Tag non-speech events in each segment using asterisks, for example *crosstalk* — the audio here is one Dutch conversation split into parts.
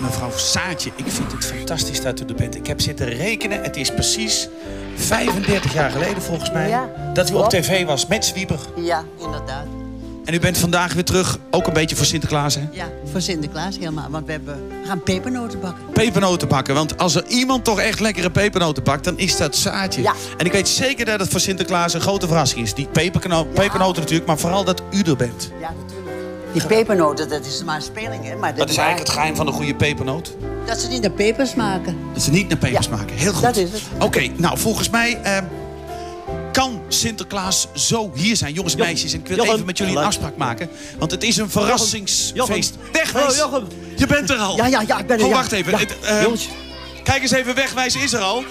mevrouw Saatje. Ik vind het fantastisch dat u er bent. Ik heb zitten rekenen. Het is precies 35 jaar geleden volgens mij... Ja, dat u op tv was met Zwieber. Ja, inderdaad. En u bent vandaag weer terug, ook een beetje voor Sinterklaas, hè? Ja, voor Sinterklaas helemaal. Want we, hebben, we gaan pepernoten bakken. Pepernoten bakken. Want als er iemand toch echt lekkere pepernoten bakt, dan is dat Saatje. Ja. En ik weet zeker dat het voor Sinterklaas een grote verrassing is. Die pepernoten natuurlijk, maar vooral dat u er bent. Ja, natuurlijk. Die pepernoten, dat is maar een speling, hè? Maar Dat is eigenlijk het geheim van een goede pepernoot. Dat ze niet naar pepers maken. Dat ze niet naar pepers Ja, maken. Heel goed. dat is het. Oké, nou volgens mij eh, kan Sinterklaas zo hier zijn. Jongens en meisjes, en ik wil Jochem, even met jullie een afspraak maken. Want het is een verrassingsfeest. Jochem. Wegwijs. Oh, Jochem. Je bent er al. Ja, ja, ja, ik ben er, Oh, ja. wacht even. Ja. Het, eh, Jongens. Kijk eens even, wegwijs is er al.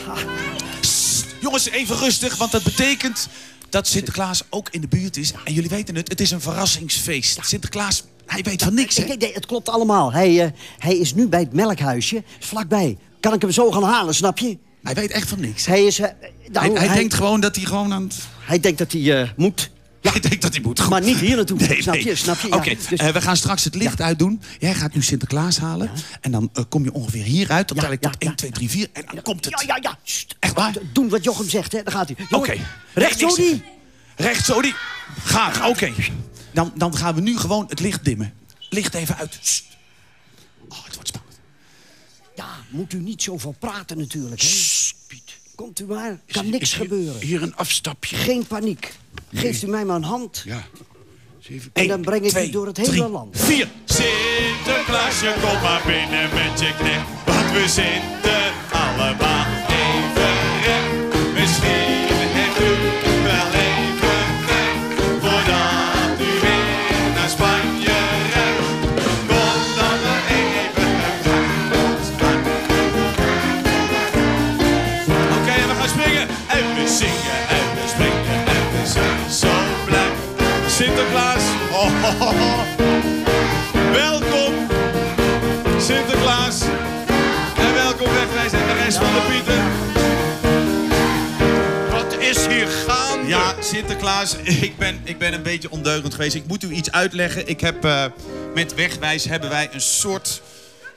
Sst, jongens, even rustig, want dat betekent dat Sinterklaas ook in de buurt is. En jullie weten het, het is een verrassingsfeest. Sinterklaas, hij weet van niks, hè? Nee, nee, het klopt allemaal. Hij, eh, hij is nu bij het melkhuisje, is vlakbij. Kan ik hem zo gaan halen, snap je? Hij weet echt van niks. Hij is... eh, nou, Hij, hij denkt gewoon dat hij gewoon aan het... hij denkt dat hij eh, moet. Hij denkt dat hij moet. Goed. Maar niet hier naartoe. Nee, Snap nee. je, snap je? Ja, dus- eh, we gaan straks het licht uitdoen. Jij gaat nu Sinterklaas halen. En dan eh, kom je ongeveer hieruit. Dan Ja, tel ik ja, tot 1, ja. 2, 3, 4. En dan komt het. Ja, ja, ja. Sst. Echt waar? Doen wat Jochem zegt, hè. Daar gaat hij. Oké. Recht Nee, zo niks die. Recht zo die. Graag, oké. Dan, dan gaan we nu gewoon het licht dimmen. Licht even uit. Sst. Oh, het wordt spannend. Ja, moet u niet zoveel praten natuurlijk, hè. Sst, Piet. Komt u maar. Kan niks Is gebeuren. Hier een afstapje. Geen paniek. Geeft u mij maar een hand. Ja. Eens even En dan breng ik twee, u door het drie, hele land. Vier. Sinterklaasje, kom maar binnen met je knecht. Want we zitten Sinterklaas, ik ben, ik ben een beetje ondeugend geweest. Ik moet u iets uitleggen. Ik heb, eh, met Wegwijs hebben wij een soort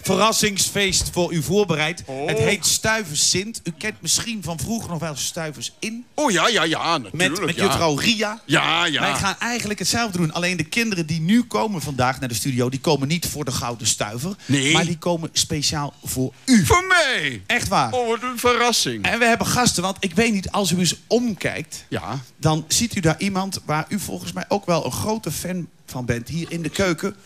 verrassingsfeest voor u voorbereid. Het heet Stuivers Sint. U kent misschien van vroeger nog wel Stuivers In. Oh ja, ja, ja, Met, natuurlijk. met ja. juffrouw Ria. Ja, ja. Wij gaan eigenlijk hetzelfde doen. Alleen de kinderen die nu komen vandaag naar de studio... die komen niet voor de Gouden Stuiver. Nee. Maar die komen speciaal voor u. Voor mij. Echt waar. Oh, wat een verrassing. En we hebben gasten, want ik weet niet, als u eens omkijkt... Ja. dan ziet u daar iemand waar u volgens mij ook wel een grote fan van bent. Hier in de keuken.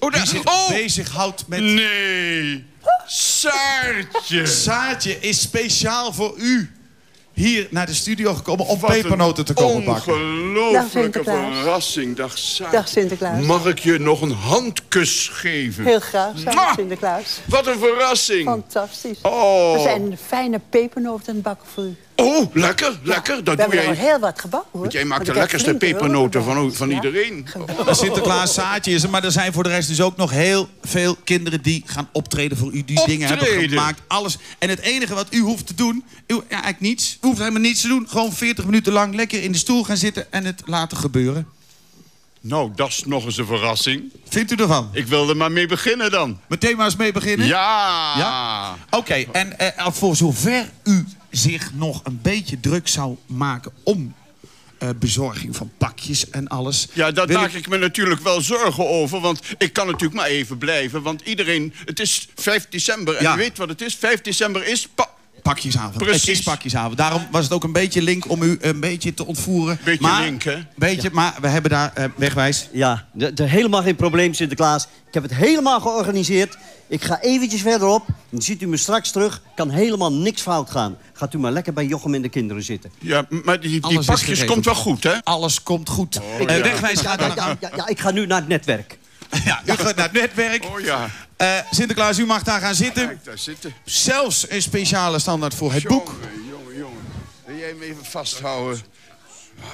Oh, Die zich oh. bezighoudt met... Nee. Saartje. Saartje is speciaal voor u hier naar de studio gekomen om Wat pepernoten te komen bakken. Ongelooflijke verrassing. Dag Saartje. Dag, Sinterklaas. Mag ik je nog een handkus geven? Heel graag, samen Sinterklaas. Wat een verrassing. Fantastisch. Oh. We zijn fijne pepernoten aan het bakken voor u. Oh, lekker, lekker. we Dat hebben doe er jij. al heel wat gebakken, hoor. Want jij maakt Want de lekkerste pepernoten van, van Ja. iedereen. Een Sinterklaas Saartje is er, maar er zijn voor de rest dus ook nog heel veel kinderen die gaan optreden voor u. Die dingen hebben gemaakt, alles. En het enige wat u hoeft te doen, u, ja, eigenlijk niets. U hoeft helemaal niets te doen. Gewoon 40 minuten lang lekker in de stoel gaan zitten en het laten gebeuren. Nou, dat is nog eens een verrassing. Vindt u ervan? Ik wil er maar mee beginnen dan. Meteen maar eens mee beginnen? Ja. Ja? Oké, en eh, voor zover u zich nog een beetje druk zou maken om eh, bezorging van pakjes en alles. Ja, daar maak ik me natuurlijk wel zorgen over. Want ik kan natuurlijk maar even blijven. Want iedereen... Het is 5 december. En Ja. je weet wat het is? 5 december is... pa- Pakjesavond. Precies. Het is pakjesavond. Daarom was het ook een beetje link om u een beetje te ontvoeren. Beetje maar, link, hè? Beetje, maar we hebben daar eh, wegwijs. Ja, de, de, helemaal geen probleem, Sinterklaas. Ik heb het helemaal georganiseerd. Ik ga eventjes verderop. Dan ziet u me straks terug. Kan helemaal niks fout gaan. Gaat u maar lekker bij Jochem en de kinderen zitten. Ja, maar die, pakjes komt wel goed, hè? Alles komt goed. Oh, Eh, ja. Wegwijs gaat Ja, dan... ja, ja, ja, ik ga nu naar het netwerk. *laughs* Ja, u gaat naar het netwerk. Oh ja. Eh, Sinterklaas, u mag daar gaan zitten. Daar zitten. Zelfs een speciale standaard voor het boek. Jongen, jongen, jongen. Wil jij hem even vasthouden? Ah.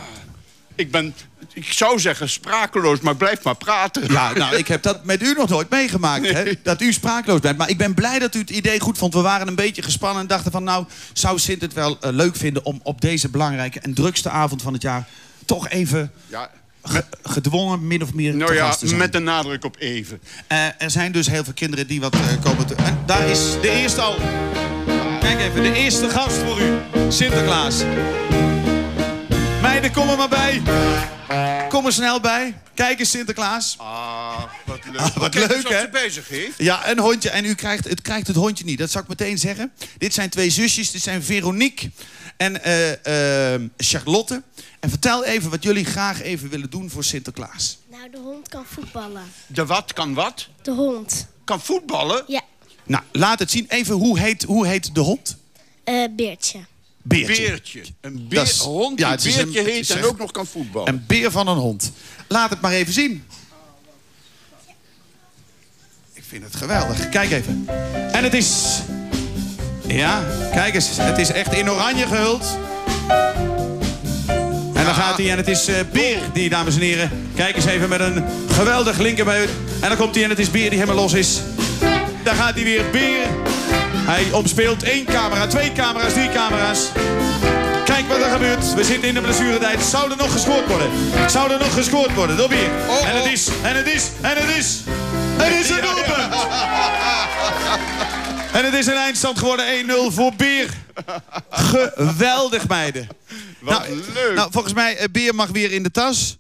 Ik ben, ik zou zeggen sprakeloos, maar blijf maar praten. Ja, nou, ik heb dat met u nog nooit meegemaakt, hè? Dat u spraakloos bent. Maar ik ben blij dat u het idee goed vond. We waren een beetje gespannen en dachten van... nou, zou Sint het wel eh, leuk vinden om op deze belangrijke en drukste avond van het jaar... toch even Ja, gedwongen min of meer Nou ja, met de nadruk op even. Eh, er zijn dus heel veel kinderen die wat eh, komen te... En daar is de eerste al. Kijk even, de eerste gast voor u. Sinterklaas. Meiden, kom er maar bij. Kom er snel bij. Kijk eens, Sinterklaas. Ah, wat leuk. Ah, wat Kijk leuk, hè? ze bezig heeft. Ja, een hondje. En u krijgt, het krijgt het hondje niet. Dat zal ik meteen zeggen. Dit zijn twee zusjes. Dit zijn Veronique en eh, Charlotte. En vertel even wat jullie graag even willen doen voor Sinterklaas. Nou, de hond kan voetballen. De wat kan wat? De hond. Kan voetballen? Ja, Nou, laat het zien. Even, hoe heet, hoe heet de hond? eh Beertje. Beertje. Beertje. Een beer, Dat is- hond ja, die het is een- Beertje heet en ook nog kan voetballen. Een beer van een hond. Laat het maar even zien. Ik vind het geweldig. Kijk even. En het is... Ja, kijk eens. Het is echt in oranje gehuld. En dan gaat hij en het is eh, Beer, die dames en heren. Kijk eens even met een geweldig linkerbuit. En dan komt hij en het is Beer die helemaal los is. Daar gaat hij weer, Beer. Hij omspeelt één camera, twee camera's, drie camera's. Kijk wat er gebeurt. We zitten in de blessuretijd. Zou er nog gescoord worden? Zou er nog gescoord worden? Door Beer. Oh, En het oh. is, en het is, en het is... Het is een doelpunt! En het is een eindstand geworden 1-0 voor Beer. Geweldig, meiden. Wat leuk. Nou, volgens mij, eh, Beer mag weer in de tas.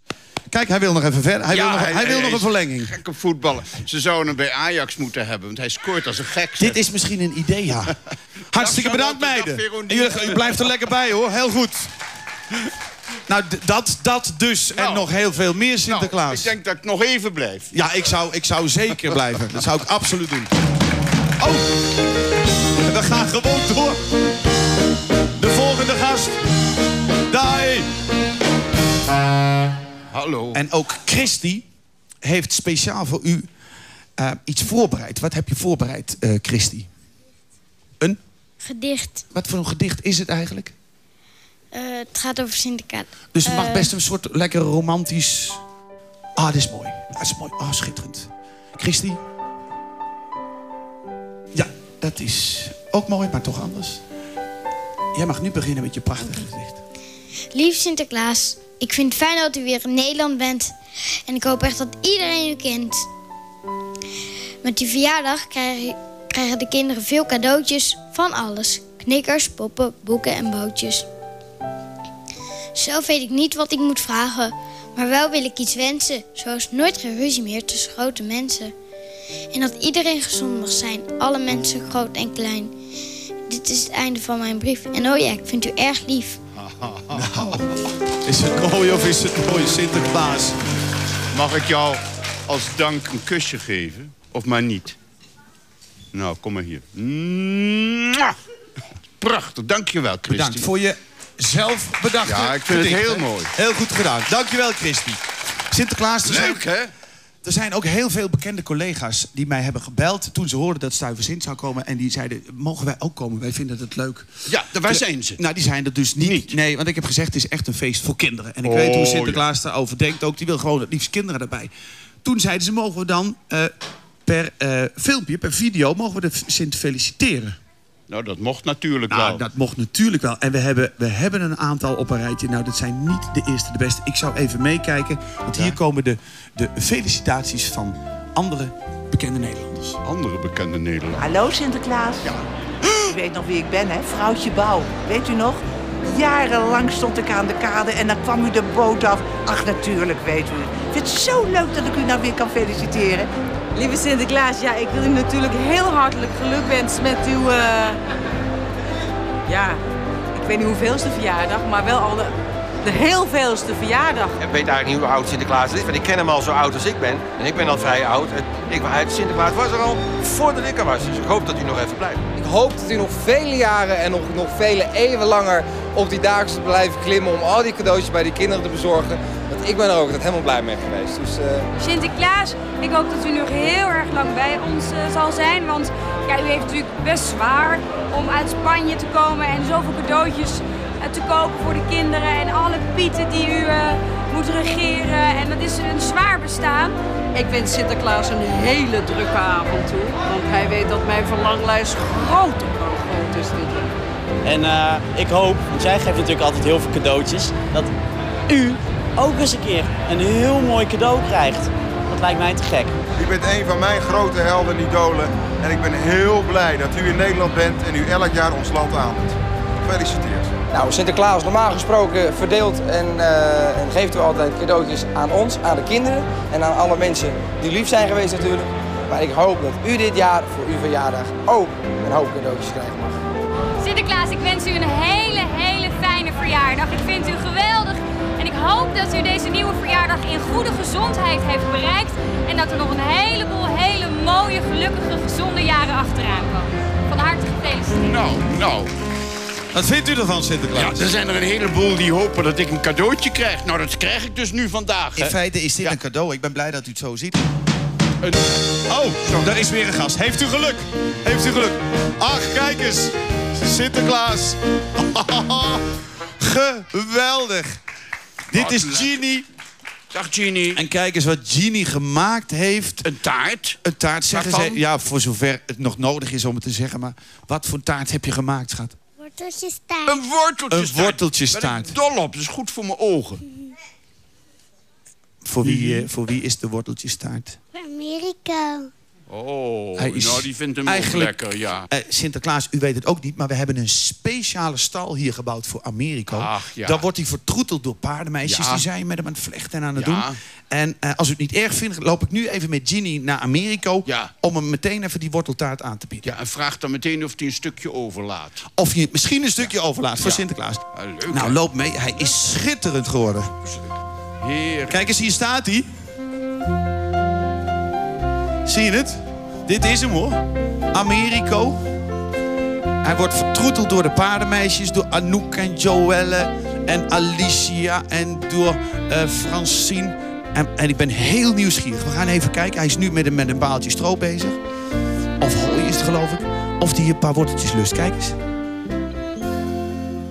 Kijk, hij wil nog even verder. Hij wil nog, hij, wil nog een verlenging. Gek op voetballen. Ze zouden hem bij Ajax moeten hebben, want hij scoort als een gek. Dit is misschien een idee, ja. *laughs* Hartstikke bedankt, meiden. jullie, u blijft er lekker bij, hoor. Heel goed. Nou, dat, dat dus. En Nou. nog heel veel meer Nou, Sinterklaas. ik denk dat ik nog even blijf. Ja, ik zou, ik zou zeker blijven. Dat zou ik absoluut doen. Oh, we gaan gewoon door. Hallo. En ook Christy heeft speciaal voor u eh, iets voorbereid. Wat heb je voorbereid, eh Christy? Een? Gedicht. Wat voor een gedicht is het eigenlijk? Eh, het gaat over Sinterklaas. Dus het mag best een soort lekker romantisch... Ah, dit is mooi. Dat is mooi. Ah, schitterend. Christy? Ja, dat is ook mooi, maar toch anders. Jij mag nu beginnen met je prachtige gedicht. Lief Sinterklaas, ik vind het fijn dat u weer in Nederland bent. En ik hoop echt dat iedereen u kent. Met uw verjaardag krijgen, krijgen de kinderen veel cadeautjes van alles. Knikkers, poppen, boeken en bootjes. Zelf weet ik niet wat ik moet vragen. Maar wel wil ik iets wensen. Zoals nooit geen ruzie meer tussen grote mensen. En dat iedereen gezond mag zijn. Alle mensen, groot en klein. Dit is het einde van mijn brief. En oh ja, ik vind u erg lief. *laughs* Is het mooi of is het mooi, Sinterklaas? Mag ik jou als dank een kusje geven? Of maar niet? Nou, kom maar hier. Mwah! Prachtig, dankjewel, Christy. Bedankt voor je zelf bedachte Ja, ik vind het heel hè? mooi. Heel goed gedaan. Dankjewel, Christy. Sinterklaas, er Leuk, hè? Er zijn ook heel veel bekende collega's die mij hebben gebeld... toen ze hoorden dat Stuiverzin zou komen. En die zeiden, mogen wij ook komen? Wij vinden het leuk. Ja, waar zijn ze? Nou, die zijn er dus niet. Niet. Nee, want ik heb gezegd, het is echt een feest voor kinderen. En ik Oh, weet hoe Sinterklaas daarover denkt ook. Die wil gewoon het liefst kinderen erbij. Toen zeiden ze, mogen we dan eh, per eh, filmpje, per video... mogen we de Sint feliciteren? Nou, dat mocht natuurlijk Nou, wel. dat mocht natuurlijk wel. En we hebben, we hebben een aantal op een rijtje. Nou, dat zijn niet de eerste, de beste. Ik zou even meekijken. Want hier komen de, de felicitaties van andere bekende Nederlanders. Andere bekende Nederlanders. Hallo Sinterklaas. U weet nog wie ik ben, hè? Vrouwtje Bouw. Weet u nog? Jarenlang stond ik aan de kade en dan kwam u de boot af. Ach, natuurlijk, weet u. Ik vind het zo leuk dat ik u nou weer kan feliciteren. Lieve Sinterklaas, ja, ik wil u natuurlijk heel hartelijk geluk wensen met uw, eh, ja, ik weet niet hoeveelste verjaardag, maar wel al de, heel veelste verjaardag. Ik weet eigenlijk niet hoe oud Sinterklaas is, want ik ken hem al zo oud als ik ben. En ik ben al vrij oud. Ik, Sinterklaas was er al voordat ik er was, dus ik hoop dat u nog even blijft. Ik hoop dat u nog vele jaren en nog, nog vele eeuwen langer op die dagen zult blijven klimmen om al die cadeautjes bij die kinderen te bezorgen. Want ik ben er ook altijd helemaal blij mee geweest. Dus, eh, Sinterklaas, ik hoop dat u nog heel erg lang bij ons eh, zal zijn, want ja, u heeft natuurlijk best zwaar om uit Spanje te komen en zoveel cadeautjes te kopen voor de kinderen en alle pieten die u eh, moet regeren. En dat is een zwaar bestaan. Ik wens Sinterklaas een hele drukke avond toe. Want hij weet dat mijn verlanglijst groot groot is dit jaar. En eh, ik hoop, want jij geeft natuurlijk altijd heel veel cadeautjes, dat u ook eens een keer een heel mooi cadeau krijgt. Dat lijkt mij te gek. U bent een van mijn grote helden en idolen. En ik ben heel blij dat u in Nederland bent en u elk jaar ons land aandoet. Gefeliciteerd. Nou, Sinterklaas normaal gesproken verdeelt en, eh, en geeft u altijd cadeautjes aan ons, aan de kinderen en aan alle mensen die lief zijn geweest natuurlijk. Maar ik hoop dat u dit jaar voor uw verjaardag ook een hoop cadeautjes krijgen mag. Sinterklaas, ik wens u een hele, hele fijne verjaardag. Ik vind u geweldig. En ik hoop dat u deze nieuwe verjaardag in goede gezondheid heeft bereikt. En dat er nog een heleboel hele mooie, gelukkige, gezonde jaren achteraan komen. Van harte gefeliciteerd. Nou, nou. Wat vindt u ervan, Sinterklaas? Ja, er zijn er een heleboel die hopen dat ik een cadeautje krijg. Nou, dat krijg ik dus nu vandaag. In hè. feite is dit een cadeau. Ik ben blij dat u het zo ziet. Oh, daar is weer een gast. Heeft u geluk? Heeft u geluk? Ach, kijk eens. Sinterklaas. *laughs* Geweldig. Dit is Genie. Dag Genie. En kijk eens wat Genie gemaakt heeft. Een taart. Een taart, zeggen ze. Waarvan? Ja, voor zover het nog nodig is om het te zeggen. Maar wat voor taart heb je gemaakt, schat? Worteltjestaart. Een worteltjestaart. Een worteltjestaart. Ben ik dol op. Dat is goed voor mijn ogen. Voor wie, eh, voor wie is de worteltjestaart? Amerika. Oh, Hij is nou die vindt hem ook lekker, ja. Eh, Sinterklaas, u weet het ook niet, maar we hebben een speciale stal hier gebouwd voor Amerika. Ach, ja. Daar wordt hij vertroeteld door paardenmeisjes. Ja. Die zijn met hem aan het vlechten en aan het Ja. doen. En eh, als u het niet erg vindt, loop ik nu even met Ginny naar Amerika... om hem meteen even die worteltaart aan te bieden. Ja, en vraag dan meteen of hij een stukje overlaat. Of je misschien een stukje overlaat voor. Sinterklaas. Leuk, nou, loop mee. Hij is schitterend geworden. Heer. Kijk eens, hier staat hij. Zie je het? Dit is hem hoor. Americo. Hij wordt vertroeteld door de paardenmeisjes. Door Anouk en Joelle. En Alicia. En door eh, Francine. En, en ik ben heel nieuwsgierig. We gaan even kijken. Hij is nu met een, met een baaltje stro bezig. Of hooi is het geloof ik. Of die een paar worteltjes lust. Kijk eens.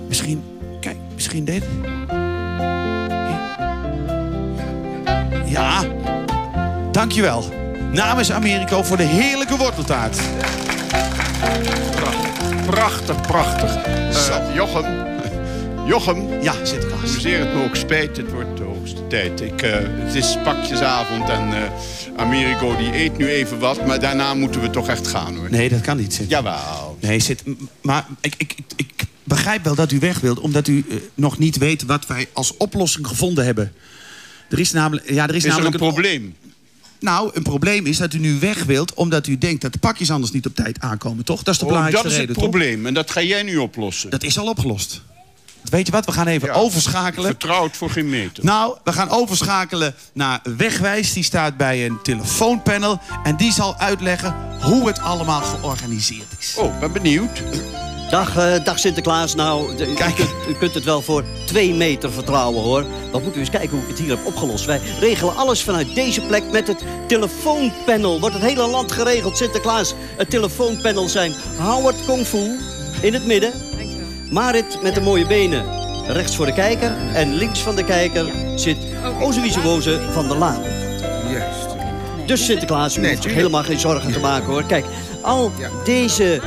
Misschien, kijk, misschien dit. Ja, dankjewel. Namens Americo voor de heerlijke worteltaart. Prachtig, prachtig. Eh, Jochem. Jochem. Ja, Sinterklaas. Hoezeer het me ook spijt, het wordt de hoogste tijd. Ik, eh, het is pakjesavond en eh, Americo die eet nu even wat, maar daarna moeten we toch echt gaan hoor. Nee, dat kan niet. Sint. Jawel. Nee, zit. Maar ik, ik, ik, begrijp wel dat u weg wilt, omdat u nog niet weet wat wij als oplossing gevonden hebben. Er is namelijk. Ja, er is, Is er namelijk een probleem? Nou, een probleem is dat u nu weg wilt, omdat u denkt dat de pakjes anders niet op tijd aankomen, toch? Dat is de Oh, belangrijkste dat is het reden, probleem en dat ga jij nu oplossen. Dat is al opgelost. Weet je wat? We gaan even overschakelen. Vertrouwd voor geen meter. Nou, we gaan overschakelen naar Wegwijs. Die staat bij een telefoonpanel. En die zal uitleggen hoe het allemaal georganiseerd is. Oh, ben benieuwd. Dag, eh, dag Sinterklaas. Nou, de- u, kunt, u kunt het wel voor twee meter vertrouwen, hoor. Dan moet u eens kijken hoe ik het hier heb opgelost. Wij regelen alles vanuit deze plek met het telefoonpanel. Wordt het hele land geregeld, Sinterklaas. Het telefoonpanel zijn Howard Kung Fu in het midden. Marit met de mooie benen rechts voor de kijker. En links van de kijker zit Ozewieze van der Laan. Juist. Dus Sinterklaas, u Nee, hoeft helemaal geen zorgen te maken hoor. Kijk, al deze,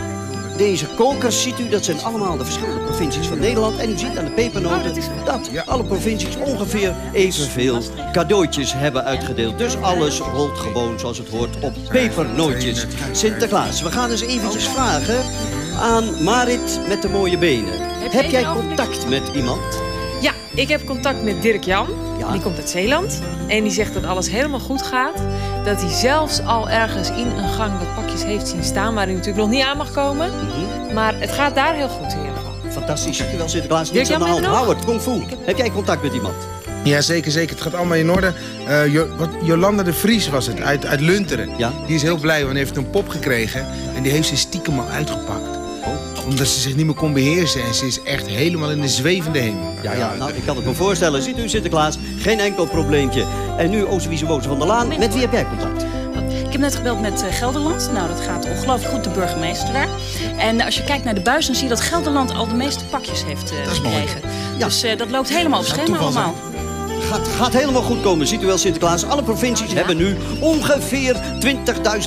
deze kokers ziet u, dat zijn allemaal de verschillende provincies van Nederland. En u ziet aan de pepernoten dat alle provincies ongeveer evenveel cadeautjes hebben uitgedeeld. Dus alles rolt gewoon zoals het hoort op pepernootjes. Sinterklaas, we gaan eens eventjes vragen aan Marit met de mooie benen. Heb jij contact met iemand? Ik heb contact met Dirk Jan. Die komt uit Zeeland. En die zegt dat alles helemaal goed gaat. Dat hij zelfs al ergens in een gang wat pakjes heeft zien staan... waar hij natuurlijk nog niet aan mag komen. Maar het gaat daar heel goed in ieder geval. Fantastisch, dankjewel Sinterklaas. Dirk Niets aan de hand. Howard, Kung Fu. Heb jij contact met iemand? Ja, zeker, zeker. Het gaat allemaal in orde. Eh, Jolanda de Vries was het, uit, uit Lunteren. Die is heel blij, want die heeft een pop gekregen. En die heeft ze stiekem al uitgepakt. Omdat ze zich niet meer kon beheersen. En ze is echt helemaal in de zwevende hemel. Ja, ja, nou, ik kan het me voorstellen. Ziet u Sinterklaas, geen enkel probleempje. En nu Ozewieze Woze van der Laan. Met wie heb jij contact? Ik heb net gebeld met eh, Gelderland. Nou, dat gaat ongelooflijk goed, de burgemeester daar. En als je kijkt naar de buis, dan zie je dat Gelderland al de meeste pakjes heeft eh, gekregen. Dus eh, dat loopt helemaal op schema allemaal. Gaat, gaat helemaal goed komen, ziet u wel Sinterklaas. Alle provincies hebben nu ongeveer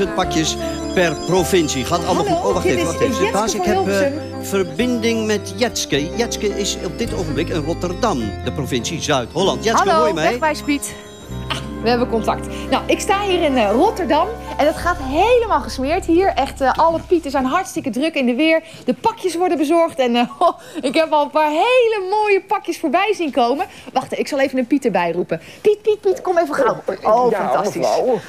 20.000 pakjes per provincie. Gaat allemaal goed. Oh, wacht even, wacht even. Sinterklaas, ik heb, eh, verbinding met Jetske. Jetske is op dit ogenblik in Rotterdam, de provincie Zuid-Holland. Jetske, hoor Hallo, je mij? wegwijs Piet. Ah, we hebben contact. Nou, ik sta hier in eh, Rotterdam en het gaat helemaal gesmeerd hier. Echt, eh, alle pieten zijn hartstikke druk in de weer. De pakjes worden bezorgd en *laughs* oh, ik heb al een paar hele mooie pakjes voorbij zien komen. Wacht, ik zal even een Piet erbij roepen. Piet, Piet, Piet, kom even gauw. Oh, Ja, fantastisch. mevrouw.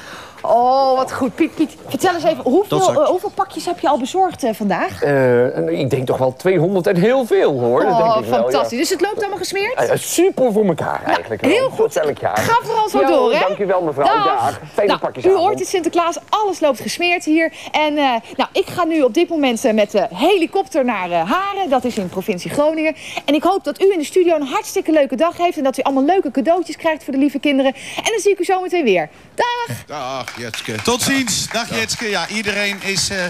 Oh, wat goed. Piet, Piet, vertel eens even, hoeveel, eh, hoeveel pakjes heb je al bezorgd eh, vandaag? Eh, ik denk toch wel 200 en heel veel hoor. dat denk Oh, ik wel, ja. fantastisch. Dus het loopt allemaal gesmeerd? Super voor elkaar eigenlijk. wel. heel goed. Elk jaar. Ga vooral zo Ja, door, hè? Dank u wel, mevrouw. Dag. Dag. Fijne Nou, pakjes u hoort het, Sinterklaas. Alles loopt gesmeerd hier. En eh, nou, ik ga nu op dit moment met de helikopter naar Haren. Dat is in provincie Groningen. En ik hoop dat u in de studio een hartstikke leuke dag heeft. En dat u allemaal leuke cadeautjes krijgt voor de lieve kinderen. En dan zie ik u zo meteen weer. Dag! Dag, Jetske. Tot ziens. Dag, Jetske. Ja, iedereen is, eh,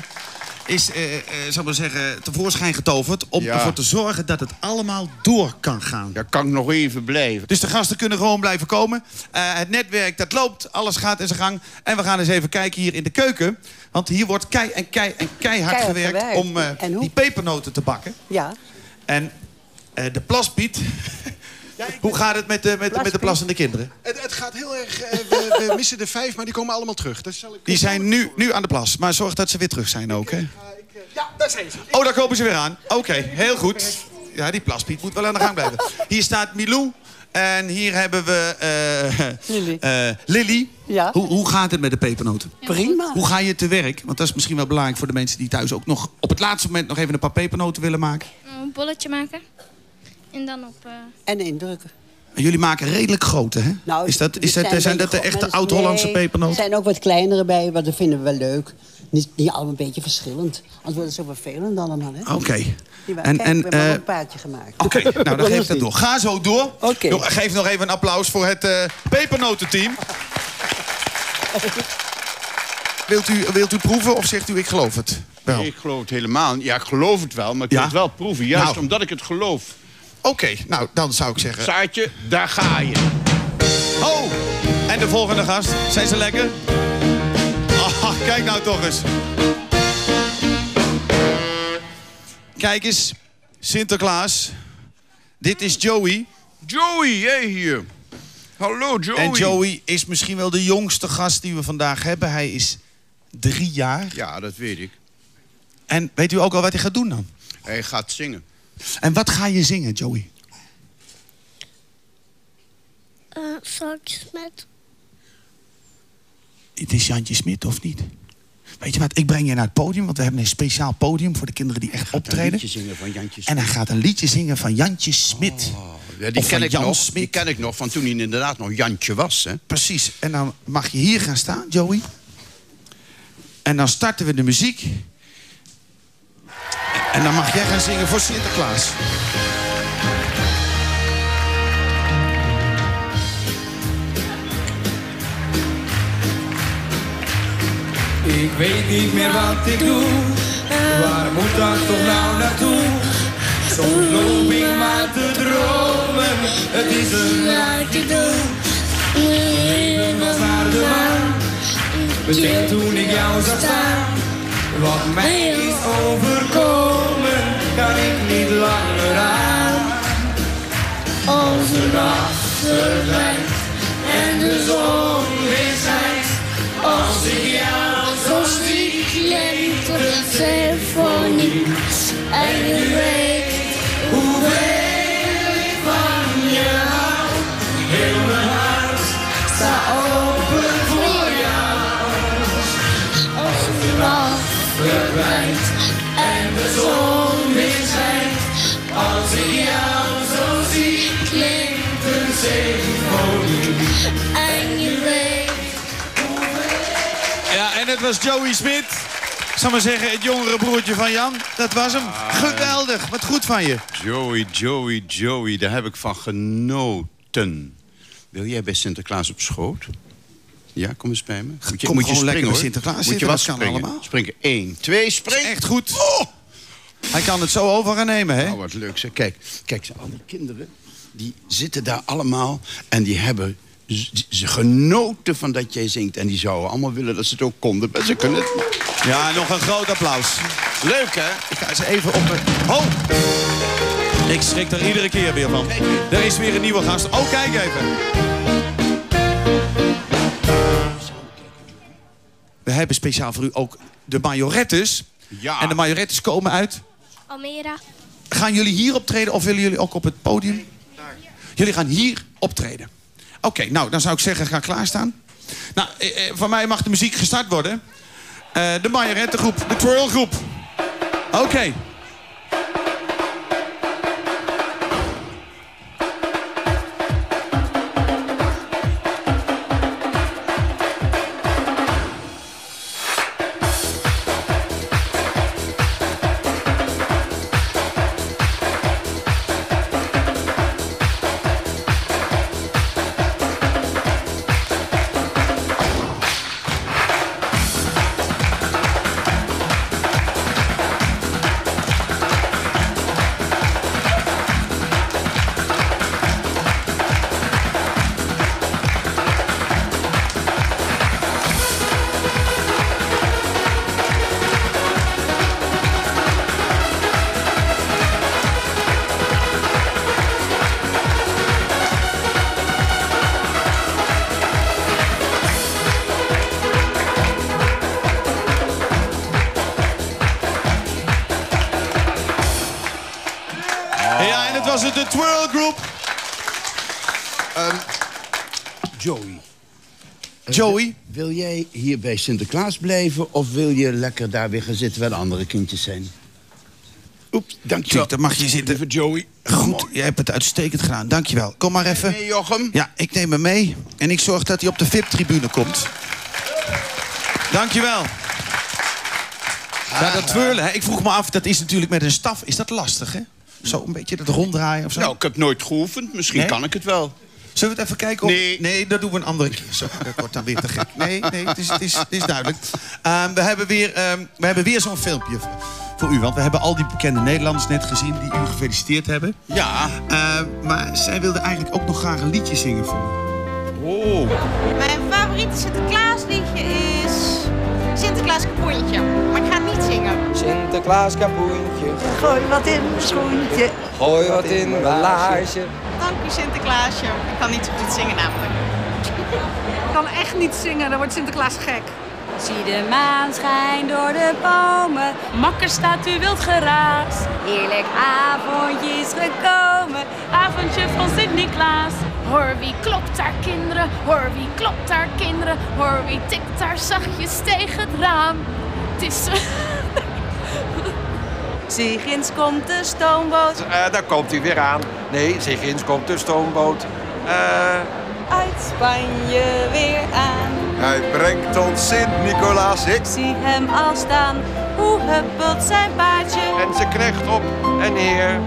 is eh, eh, zal ik maar zeggen, tevoorschijn getoverd... om Ja. ervoor te zorgen dat het allemaal door kan gaan. Ja, kan ik nog even blijven. Dus de gasten kunnen gewoon blijven komen. Eh, het netwerk, dat loopt. Alles gaat in zijn gang. En we gaan eens even kijken hier in de keuken. Want hier wordt kei en kei en keihard Keihard gewerkt... gewerkt. om eh, die pepernoten te bakken. Ja. En eh, de plaspiet... Hoe gaat het met de, met, de- met de plassende kinderen? Het, het gaat heel erg... eh, we, we *laughs* missen de vijf, maar die komen allemaal terug. Dat zal ik... Die zijn nu, nu aan de plas. Maar zorg dat ze weer terug zijn ook, hè? Ja, daar zijn ze. Oh, daar komen ze weer aan. Oké, heel goed. Ja, die plaspiet moet wel aan de gang blijven. Hier staat Milou. En hier hebben we eh Lily. eh, Lily. Ja. Hoe, hoe gaat het met de pepernoten? Prima. Hoe ga je te werk? Want dat is misschien wel belangrijk voor de mensen die thuis ook nog op het laatste moment nog even een paar pepernoten willen maken. Een bolletje maken. En dan op... eh, En indrukken. En jullie maken redelijk grote, hè? Nou, is dat, is dat, zijn dat de echte oud-Hollandse Nee, pepernoten? Er zijn ook wat kleinere bij, maar dat vinden we wel leuk. Niet, niet allemaal een beetje verschillend. Anders wordt het zo vervelend allemaal, hè? Oké. En- Kijk, en, we hebben eh, ook een paardje gemaakt. Oké, *laughs* nou dan geef is dat door. Ga zo door. Oké. Joh, Geef nog even een applaus voor het eh pepernotenteam. *laughs* Wilt u, wilt u proeven of zegt u ik geloof het? Wel. Nee, ik geloof het helemaal niet. Ja, ik geloof het wel, maar ik Ja? wil het wel proeven. Juist Nou. omdat ik het geloof. Oké, nou dan zou ik zeggen... Saartje, daar ga je. Oh, en de volgende gast. Zijn ze lekker? Ah, kijk nou toch eens. Kijk eens, Sinterklaas. Dit is Joey. Joey, jij hier. Hallo, Joey. En Joey is misschien wel de jongste gast die we vandaag hebben. Hij is drie jaar. Ja, dat weet ik. En weet u ook al wat hij gaat doen dan? Hij gaat zingen. En wat ga je zingen, Joey? eh zakjes met... Het is Jantje Smit, of niet? Weet je wat, ik breng je naar het podium, want we hebben een speciaal podium voor de kinderen die echt Een optreden. liedje zingen van Jantje En hij gaat een liedje zingen van Jantje Smit. Ja, die, ken van ik Jan nog, Smit. die ken ik nog van toen hij inderdaad nog Jantje was. Hè? Precies. En dan mag je hier gaan staan, Joey. En dan starten we de muziek. En dan mag jij gaan zingen voor Sinterklaas. Ik weet niet meer wat ik doe. Waar moet dat toch nou naartoe? Soms loop ik maar te dromen. Het is een laatje doen. Leven was naar de maan. Meteen toen ik jou zag staan. Wat mij is overkomen, kan ik niet langer aan. De nacht verdwijnt en de zon weer schijnt. Als ik jou zo zie, klinkt de symfonie. En je Het was Joey Smit. Ik zal maar zeggen, het jongere broertje van Jan. Dat was hem. Geweldig. Wat goed van je. Joey, Joey, Joey, daar heb ik van genoten. Wil jij bij Sinterklaas op schoot? Ja, kom eens bij me. Moet je, Kom moet je gewoon springen, lekker bij hoor. Sinterklaas Moet je dat wat springen. allemaal. Springen. 1, 2, spring. Echt goed. Hij kan het zo over gaan nemen, hè? Oh, wat leuk zeg. Kijk, kijk, al die kinderen, die zitten daar allemaal... en die hebben ze genoten van dat jij zingt. En die zouden allemaal willen dat ze het ook konden. Maar ze kunnen het niet. Ja, nog een groot applaus. Leuk, hè? Ik ga eens even op... de- Oh! Ik schrik er iedere keer weer van. Er is weer een nieuwe gast. Oh, kijk even. We hebben speciaal voor u ook de majorettes. Ja. En de majorettes komen uit... Almere. Gaan jullie hier optreden of willen jullie ook op het podium? Jullie gaan hier optreden. Oké, nou, dan zou ik zeggen, ga klaarstaan. Nou, eh, eh, van mij mag de muziek gestart worden. Eh, de majorettengroep, de twirlgroep. Oké. Joey? Wil jij hier bij Sinterklaas blijven of wil je lekker daar weer gaan zitten waar de andere kindjes zijn? Oeps, dankjewel. Dan mag je zitten. Lieve Joey. Goed, jij hebt het uitstekend gedaan. Dankjewel. Kom maar even. Nee, Jochem. Ja, ik neem hem mee. En ik zorg dat hij op de VIP-tribune komt. Dankjewel. Ja, dat twirlen, hè. ik vroeg me af, dat is natuurlijk met een staf. Is dat lastig, hè? Zo een beetje dat ronddraaien of zo? Nou, ik heb nooit geoefend. Misschien Nee? kan ik het wel. Zullen we het even kijken? Of... Nee. nee, dat doen we een andere keer. Zo, dat wordt dan weer te gek. Nee, nee, het is, het is, het is duidelijk. Ehm, we hebben weer, ehm, we hebben weer zo'n filmpje voor u. Want we hebben al die bekende Nederlanders net gezien die u gefeliciteerd hebben. Ja. Ehm, maar zij wilde eigenlijk ook nog graag een liedje zingen voor u. Oh. Mijn favoriete Sinterklaasliedje is Sinterklaas Kapoentje. Maar ik ga het niet zingen. Sinterklaas kapoentje. Gooi wat in mijn schoentje. Gooi wat in mijn laarsje. Dank u Sinterklaasje. Ik kan niet zo goed zingen namelijk. Ik kan echt niet zingen, dan wordt Sinterklaas gek. Zie de maan schijnt door de bomen. Makker staat u wild geraas. Heerlijk avondje is gekomen. Avondje van Sint-Niklaas. Hoor wie klopt daar kinderen, hoor wie klopt daar kinderen, hoor wie tikt daar zachtjes tegen het raam. Het is... Ziegins komt de stoomboot. Eh, daar komt hij weer aan. Nee, Ziggins komt de stoomboot. Eh, Uit Spanje weer aan. Hij brengt ons Sint-Nicolaas. Ik Zie hem al staan. Hoe huppelt zijn paardje. en ze knecht op en neer.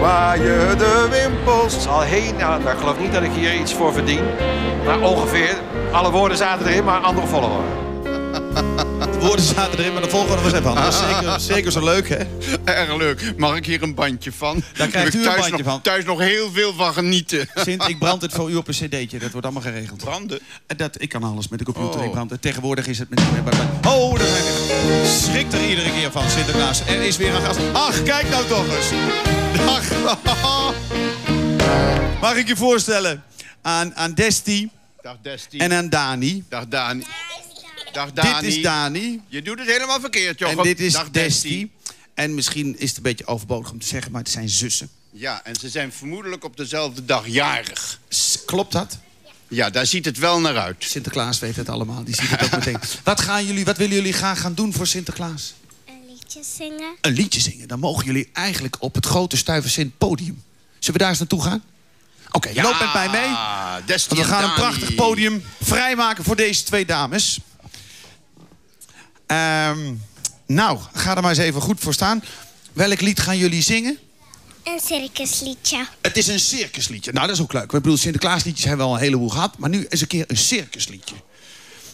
waaien de wimpels. Zal heen, nou, ik geloof niet dat ik hier iets voor verdien. Maar ongeveer, alle woorden zaten erin, maar andere volgen. *laughs* De woorden zaten erin, maar de volgorde was even anders. Zeker, zeker zo leuk, hè? Erg leuk. Mag ik hier een bandje van? Daar krijgt u een thuis bandje nog, van. Thuis nog heel veel van genieten. Sint, ik brand het voor u op een cd'tje. Dat wordt allemaal geregeld. Branden? En Dat, ik kan alles met de computer. Oh. Ik brand het. Tegenwoordig is het met... Oh, we. Schrikt er iedere keer van, Sinterklaas. Er is weer een gast. Ach, kijk nou toch eens. Dag. *laughs* Mag ik je voorstellen aan, aan Desti Dag Desti. en aan Dani. Dag Dani. Dag Dani. Dit is Dani. Je doet het helemaal verkeerd, Jochem. En dit is Dag Desti. En misschien is het een beetje overbodig om te zeggen, maar het zijn zussen. Ja, en ze zijn vermoedelijk op dezelfde dag jarig. Klopt dat? Ja, daar ziet het wel naar uit. Sinterklaas weet het allemaal. Die ziet het ook meteen. *laughs* Wat, gaan jullie, wat willen jullie graag gaan doen voor Sinterklaas? Liedjes zingen. Een liedje zingen. Dan mogen jullie eigenlijk op het grote Stuiversint podium. Zullen we daar eens naartoe gaan? Oké, Ja, loop met mij mee. Desti Want we gaan een prachtig podium vrijmaken voor deze twee dames. Ehm, nou, ga er maar eens even goed voor staan. Welk lied gaan jullie zingen? Een circusliedje. Het is een circusliedje. Nou, dat is ook leuk. Ik bedoel, Sinterklaasliedjes hebben we al een heleboel gehad. Maar nu is een keer een circusliedje.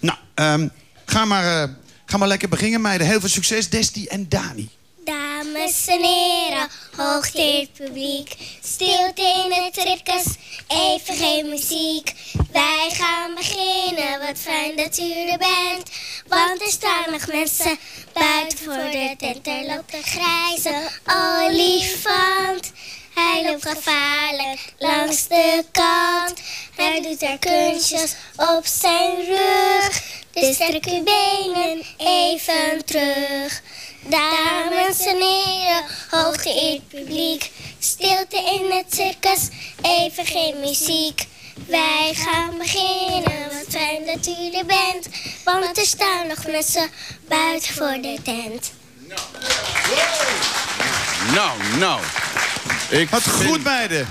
Nou, ehm, ga, maar, eh, ga maar lekker beginnen, meiden. Heel veel succes, Desti en Dani. Dames en heren, hoogteerd publiek. Stilte in het circus, even geen muziek. Wij gaan beginnen, wat fijn dat u er bent. Want er staan nog mensen buiten voor de tent. Er loopt een grijze olifant. Hij loopt gevaarlijk langs de kant. Hij doet er kunstjes op zijn rug. Dus trek uw benen even terug. Dames en heren, hooggeëerd publiek. Stilte in het circus, even geen muziek. Wij gaan beginnen, wat fijn dat u er bent. Want er staan nog mensen buiten voor de tent. Nou, nou. Ik Wat goed, meiden.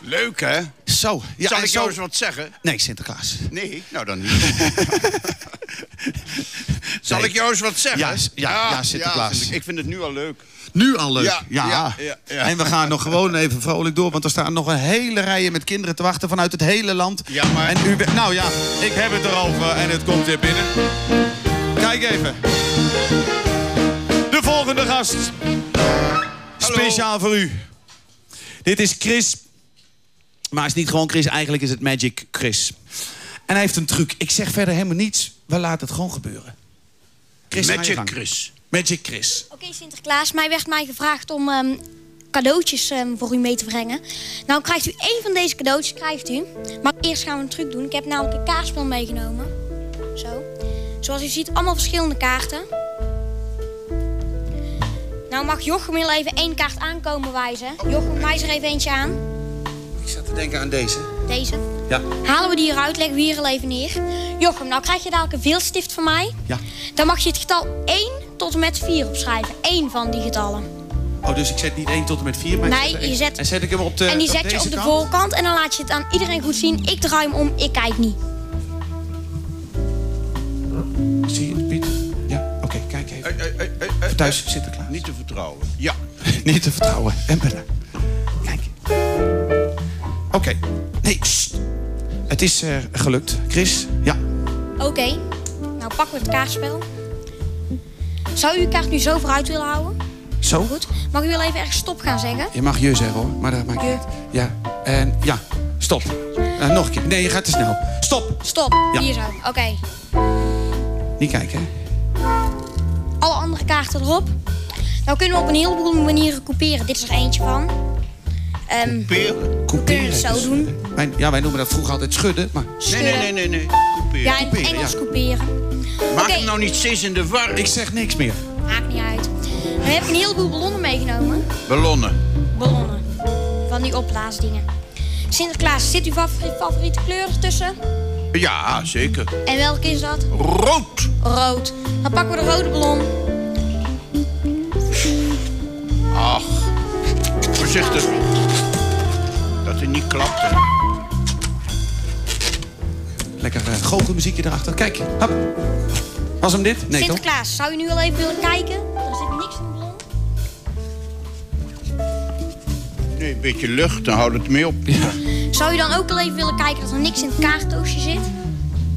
Leuk, hè? Zo. Ja, Zal ik zo- jou eens wat zeggen? Nee, Sinterklaas. Nee, nou dan niet. *laughs* Zal Nee. ik jou eens wat zeggen? Ja, s- ja, ja, Sinterklaas. Sinter- ik vind het nu al leuk. Nu al leuk. Ja, Ja, ja. En we gaan nog gewoon even vrolijk door. Want er staan nog een hele rijen met kinderen te wachten vanuit het hele land. Ja, maar... En u, nou ja, ik heb het erover en het komt weer binnen. Kijk even. De volgende gast. Speciaal voor u. Dit is Chris. Maar het is niet gewoon Chris, eigenlijk is het Magic Chris. En hij heeft een truc. Ik zeg verder helemaal niets. We laten het gewoon gebeuren. Chris, Magic. Chris. Magic Chris. Oké, Sinterklaas, mij werd mij gevraagd om ehm, cadeautjes ehm, voor u mee te brengen. Nou krijgt u één van deze cadeautjes, krijgt u. Maar eerst gaan we een truc doen. Ik heb namelijk een kaartspel meegenomen. Zo. Zoals u ziet, allemaal verschillende kaarten. Nou mag Jochem heel even één kaart aankomen wijzen. Jochem, wijs er even eentje aan. Ik zat te denken aan deze. Deze. Ja. Halen we die eruit, leggen we hier al even neer. Jochem, nou krijg je dadelijk een veelstift van mij. Ja. Dan mag je het getal 1 tot en met 4 opschrijven. Eén van die getallen. Oh, dus ik zet niet 1 tot en met 4, maar Nee, ik zet er je zet- En zet ik hem op de en die zet je deze op de kant? voorkant en dan laat je het aan iedereen goed zien. Ik draai hem om, ik kijk niet. Zie je het, Piet? Ja, oké, kijk even. Thuis Sinterklaas. Niet te vertrouwen. Ja. *laughs* Niet te vertrouwen. En bellen. Oké. Nee, sst. Het is eh, gelukt. Chris? Ja. Oké, nou pakken we het kaartspel. Zou u uw kaart nu zo vooruit willen houden? Zo? Goed. Mag u wel even ergens stop gaan zeggen? Je mag je zeggen hoor, maar dat maakt niet. Ja. En ja, stop. Eh, nog een keer. Nee, je gaat te snel. Stop. Stop, Ja. hier zo. Oké. Niet kijken, hè? Alle andere kaarten erop. Nou kunnen we op een heleboel manieren couperen. Dit is er eentje van. Ehm, Couperen? We kunnen het zo doen. Wij, ja, wij noemen dat vroeger altijd schudden, maar... Nee, nee, nee, nee, nee. Couperen. Ja, in het Couperen, Engels ja. couperen. Maak hem nou niet steeds in de war. Ik zeg niks meer. Maakt niet uit. Dan heb ik een heleboel ballonnen meegenomen. Ballonnen. Ballonnen. Van die opblaasdingen. Sinterklaas, zit uw favori- favoriete kleur ertussen? Ja, zeker. En welke is dat? Rood. Rood. Dan pakken we de rode ballon. Ach. Voorzichtig. Niet klapt. hè. Lekker uh, goochelmuziekje erachter. Kijk, hop. Was hem dit? Nee, toch? Sinterklaas, zou u nu al even willen kijken? Er zit niks in de ballon. Nee, een beetje lucht, dan houdt het mee op. Zou u dan ook al even willen kijken dat er niks in het kaartdoosje zit?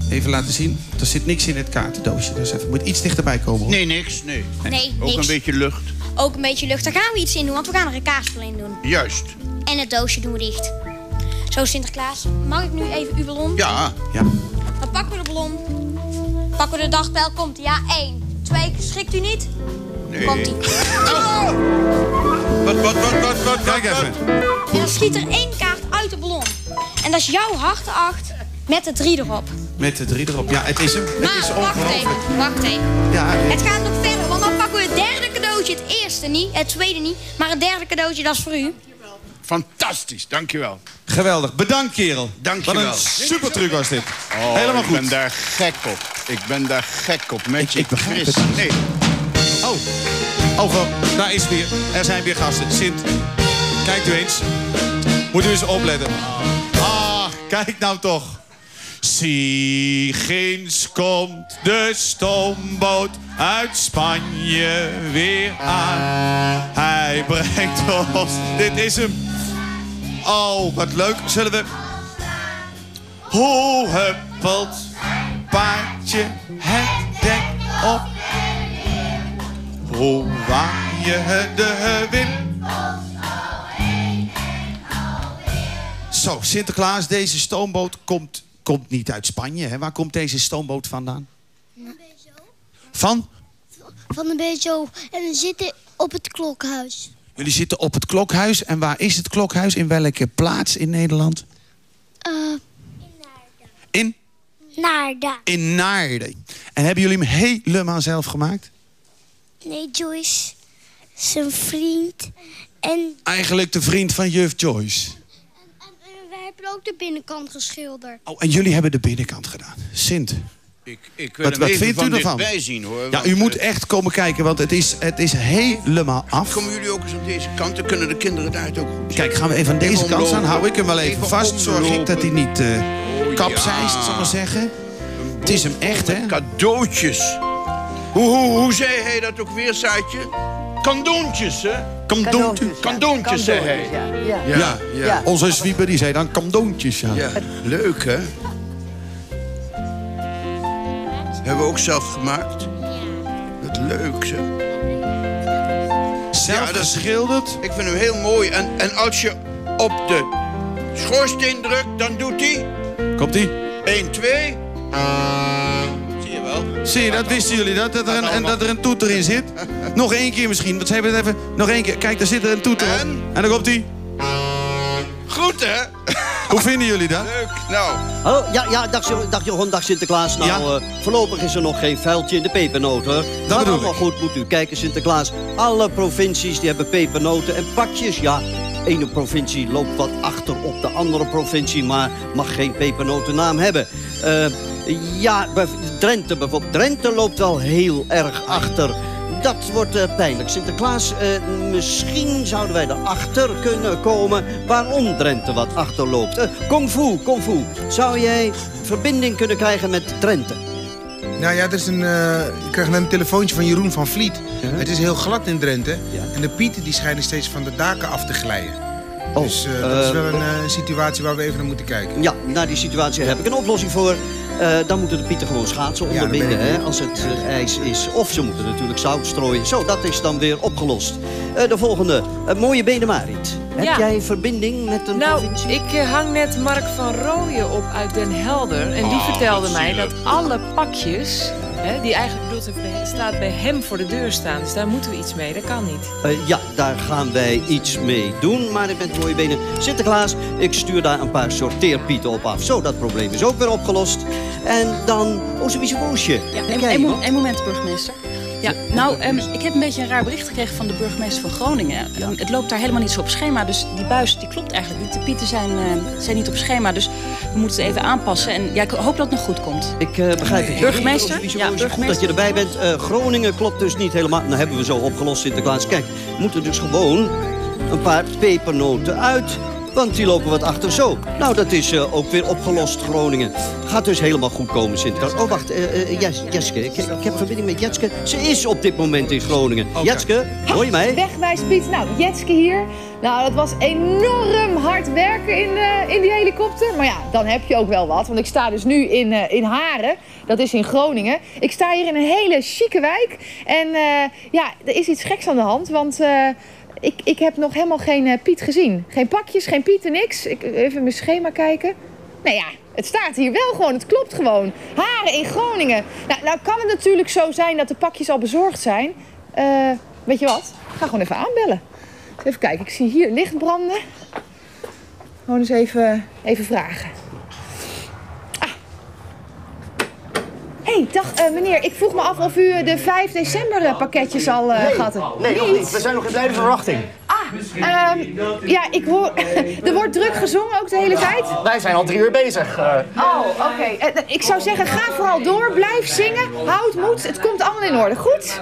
Even laten zien. Er zit niks in het kaartendoosje. Dus even, moet iets dichterbij komen. Hoor. Nee, niks. Nee. Nee, Ook niks. een beetje lucht. Ook een beetje lucht. Daar gaan we iets in doen, want we gaan er een kaartspel in doen. Juist. En het doosje doen we dicht. Zo, Sinterklaas. Mag ik nu even uw ballon? Ja. Ja. Dan pakken we de ballon. Pakken we de dagpijl. Komt ie. Ja, één. Twee. Schrikt u niet? Nee. Komt ie. Wat, wat, wat, wat, wat? Kijk even. En dan schiet er één kaart uit de ballon. En dat is jouw harte acht met de drie erop. Met de drie erop. Ja, het is hem. Het is Maar wacht even. Wacht even. Ja, Het gaat nog verder, want dan pakken we het derde cadeautje. Het eerste niet, het tweede niet. Maar het derde cadeautje, dat is voor u. Fantastisch, dankjewel. Geweldig. Bedankt, kerel. Dankjewel. Wat een super truc was dit. Oh, Helemaal ik goed. ben daar gek op. Ik ben daar gek op. Met je ik begrijp Chris. het. Nee. Oh. Over. Daar is weer. Er zijn weer gasten. Sint. Kijkt u eens. Moet u eens opletten. Ah, kijk nou toch. Zie, komt de stoomboot uit Spanje weer aan. Hij brengt ons. Dit is hem. Oh, wat leuk. Zullen we... Hoe huppelt paardje het dek op? Waar je de wind. Zo, Sinterklaas, deze stoomboot komt, komt niet uit Spanje. Hè? Waar komt deze stoomboot vandaan? Van? Van een beetje En we zitten op het klokhuis. Jullie zitten op het klokhuis. En waar is het klokhuis? In welke plaats in Nederland? Eh In? Naarda. In Naarden. En hebben jullie hem helemaal zelf gemaakt? Nee, Joyce. Zijn vriend. En Eigenlijk de vriend van juf Joyce. Ook de binnenkant geschilderd. Oh, en jullie hebben de binnenkant gedaan. Sint. Ik, ik wil Wat, vindt van u ervan? zien, hoor. Ja, u moet eh, echt komen kijken, want het is, het is helemaal af. Komen jullie ook eens aan deze kant? Dan kunnen de kinderen daar het ook goed Kijk, gaan we even aan deze Even kant staan. Hou ik hem wel even, Even vast. Zorg ik dat hij niet eh Oh, kapseist, ja. zal ik maar zeggen. Het is hem echt, hè? Cadeautjes. Hoe, hoe, hoe zei hij dat ook weer, Saatje? Kandoontjes, hè? Kandoontjes. Kandoontjes, zei hij. Ja. Ja, ja. onze zwieper die zei dan kandoontjes. Ja. Ja, leuk, hè? Hebben we ook zelf gemaakt. Wat leuk, zeg. Zelf dat is- geschilderd? Ik vind hem heel mooi. En, en als je op de schoorsteen drukt, dan doet hij... Komt ie? 1, 2. Zie je wel? Zie je, dat wisten jullie dat? Dat er een, en dat er een toeter in zit? *laughs* Nog één keer misschien, want ze hebben het even... Nog één keer. Kijk, daar zit er een toeter op. En dan komt hij. Goed, hè? *laughs* Hoe vinden jullie dat? Leuk. Nou, Hallo, ja, ja, dag, dag Johan, dag Sinterklaas. Nou, eh, voorlopig is er nog geen vuiltje in de pepernoot, hoor. Dat allemaal goed, moet u kijken, Sinterklaas. Alle provincies die hebben pepernoten en pakjes. Ja, ene provincie loopt wat achter op de andere provincie... maar mag geen pepernotennaam hebben. Eh, ja, Drenthe bijvoorbeeld. Drenthe loopt wel heel erg achter... Dat wordt eh, pijnlijk. Sinterklaas, eh, misschien zouden wij erachter kunnen komen waarom Drenthe wat achterloopt. Eh kung fu, kung fu. Zou jij verbinding kunnen krijgen met Drenthe? Nou ja, er is een, ik krijg net een telefoontje van Jeroen van Vliet. Het is heel glad in Drenthe. En de pieten die schijnen steeds van de daken af te glijden. Oh, dus eh, dat is eh, wel een eh, situatie waar we even naar moeten kijken. Ja, naar die situatie heb ik een oplossing voor. Eh, dan moeten de pieten gewoon schaatsen Ja, onderbinden, hè, als het eh, ijs is. Of ze moeten natuurlijk zout strooien. Zo, dat is dan weer opgelost. Eh, de volgende, mooie Benemarit. Heb Ja. jij verbinding met een Nou, provincie? ik hang net Mark van Rooyen op uit Den Helder. En die Oh, vertelde mij dat alle pakjes, hè, die eigenlijk bedoeld bij- staat bij hem voor de deur staan. Dus daar moeten we iets mee. Dat kan niet. Eh, ja, daar gaan wij iets mee doen. Maar ik ben mooie benen. Sinterklaas, ik stuur daar een paar sorteerpieten op af. Zo, dat probleem is ook weer opgelost. En dan, oh, zo'n boosje. Ja, een, jij een moment, burgemeester. Ja, nou, ehm, ik heb een beetje een raar bericht gekregen van de burgemeester van Groningen. Ehm, het loopt daar helemaal niet zo op schema, dus die buis die klopt eigenlijk niet. De pieten zijn, eh, zijn niet op schema, dus we moeten het even aanpassen. En ja, ik hoop dat het nog goed komt. Ik eh, begrijp het. Burgemeester? Ja, Ja, Goed burgemeester. dat je erbij bent. Eh, Groningen klopt dus niet helemaal. Nou hebben we zo opgelost, Sinterklaas. Kijk, we moeten dus gewoon een paar pepernoten uit. Want die lopen wat achter zo. Nou, dat is eh, ook weer opgelost, Groningen. Gaat dus helemaal goed komen, Sinterklaas. Oh, wacht. eh eh, Jes- Jetske. Ik, ik heb verbinding met Jetske. Ze is op dit moment in Groningen. Jetske, hoor je mij? Wegwijs Piet. Nou, Jetske hier. Nou, dat was enorm hard werken in, eh, in die helikopter. Maar ja, dan heb je ook wel wat. Want ik sta dus nu in, eh, in Haren. Dat is in Groningen. Ik sta hier in een hele chique wijk. En eh, ja, er is iets geks aan de hand. Want eh, ik, ik heb nog helemaal geen eh, Piet gezien. Geen pakjes, geen Pieten, niks. Ik, even mijn schema kijken. Nou ja, het staat hier wel gewoon. Het klopt gewoon. Haren in Groningen. Nou, nou kan het natuurlijk zo zijn dat de pakjes al bezorgd zijn. Eh, weet je wat? Ik ga gewoon even aanbellen. Even kijken. Ik zie hier licht branden. Gewoon eens even, even vragen. Hey, dag eh, meneer. Ik vroeg me af of u de 5 december eh, pakketjes al gehad hebt. Nee, nog niet. We zijn nog in blijde verwachting. Ehm, ja, ik hoor... *laughs* er wordt druk gezongen ook de hele tijd? Wij zijn al drie uur bezig. eh. Oh, oké. Eh, ik zou zeggen, ga vooral door. Blijf zingen. Houd moed. Het komt allemaal in orde. Goed?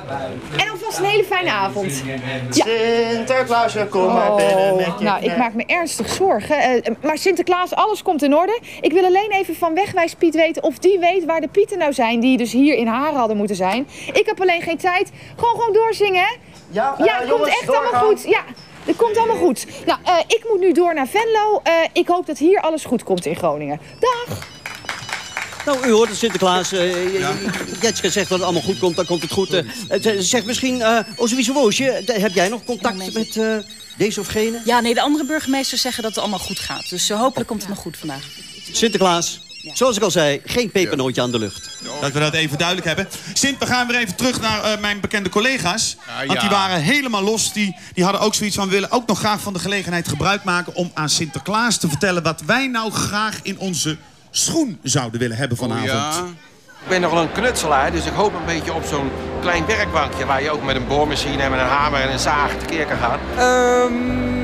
En alvast een hele fijne avond. Ja. Sinterklaasje, kom maar binnen met je Nou, ik maak me ernstig zorgen. Eh, maar Sinterklaas, alles komt in orde. Ik wil alleen even van Wegwijs Piet weten of die weet waar de Pieten nou zijn... die dus hier in Haren hadden moeten zijn. Ik heb alleen geen tijd. Gewoon gewoon doorzingen, hè? Ja, ja eh, het komt jongens, echt allemaal goed. Ja, het komt allemaal goed. Nou, eh, ik moet nu door naar Venlo. Eh, ik hoop dat hier alles goed komt in Groningen. Dag! Nou, u hoort het, Sinterklaas. Uh, Jetske zegt dat het allemaal goed komt, dan komt het goed. Uh, zeg misschien, uh, Ozoïse Woosje, heb jij nog contact met uh, deze of gene? Ja, nee, de andere burgemeesters zeggen dat het allemaal goed gaat. Dus hopelijk komt het nog goed vandaag. Sinterklaas, zoals ik al zei, geen pepernootje aan de lucht. Dat we dat even duidelijk hebben. Sint, we gaan weer even terug naar mijn bekende collega's. Want die waren helemaal los. Die, die hadden ook zoiets van, we willen ook nog graag van de gelegenheid gebruik maken... om aan Sinterklaas te vertellen wat wij nou graag in onze schoen zouden willen hebben vanavond. ja. Ik ben nogal een knutselaar, dus ik hoop een beetje op zo'n klein werkbankje... waar je ook met een boormachine en met een hamer en een zaag tekeer kan gaan. Ehm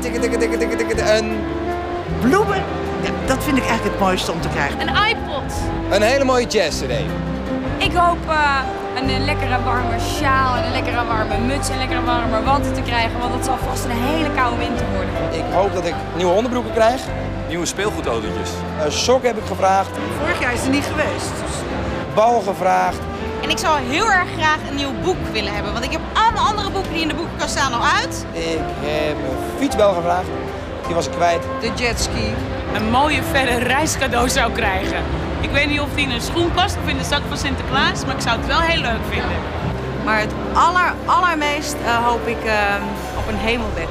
tikke, tikke, tikke, tikke, tikke, een bloemen. Dat vind ik eigenlijk het mooiste om te krijgen. Een iPod. Een hele mooie jazz-cd. Ik hoop uh, een, een lekkere warme sjaal en een lekkere warme muts en lekkere warme wanten te krijgen. Want het zal vast een hele koude winter worden. Ik hoop dat ik nieuwe onderbroeken krijg. Nieuwe speelgoedautootjes. Een sok heb ik gevraagd. Vorig jaar is er niet geweest. Bal gevraagd. En ik zou heel erg graag een nieuw boek willen hebben. Want ik heb allemaal andere boeken die in de boekenkast staan al uit. Ik heb een fietsbel gevraagd. Die was ik kwijt. De jetski. Een mooie verre reiscadeau zou krijgen. Ik weet niet of die in een schoen past of in de zak van Sinterklaas. Maar ik zou het wel heel leuk vinden. Maar het aller, allermeest uh, hoop ik uh, op een hemelbed.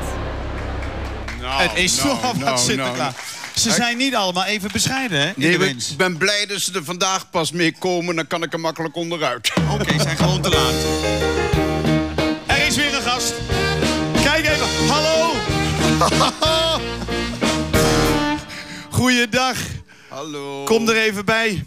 Nou, het is nou, zo wat nou, Sinterklaas. nou. Ze zijn niet allemaal even bescheiden, hè? Nee, ik ben blij dat ze er vandaag pas mee komen. Dan kan ik er makkelijk onderuit. Oké, zijn gewoon te laat. Er is weer een gast. Kijk even. Hallo. *laughs* Goeiedag. Hallo. Kom er even bij.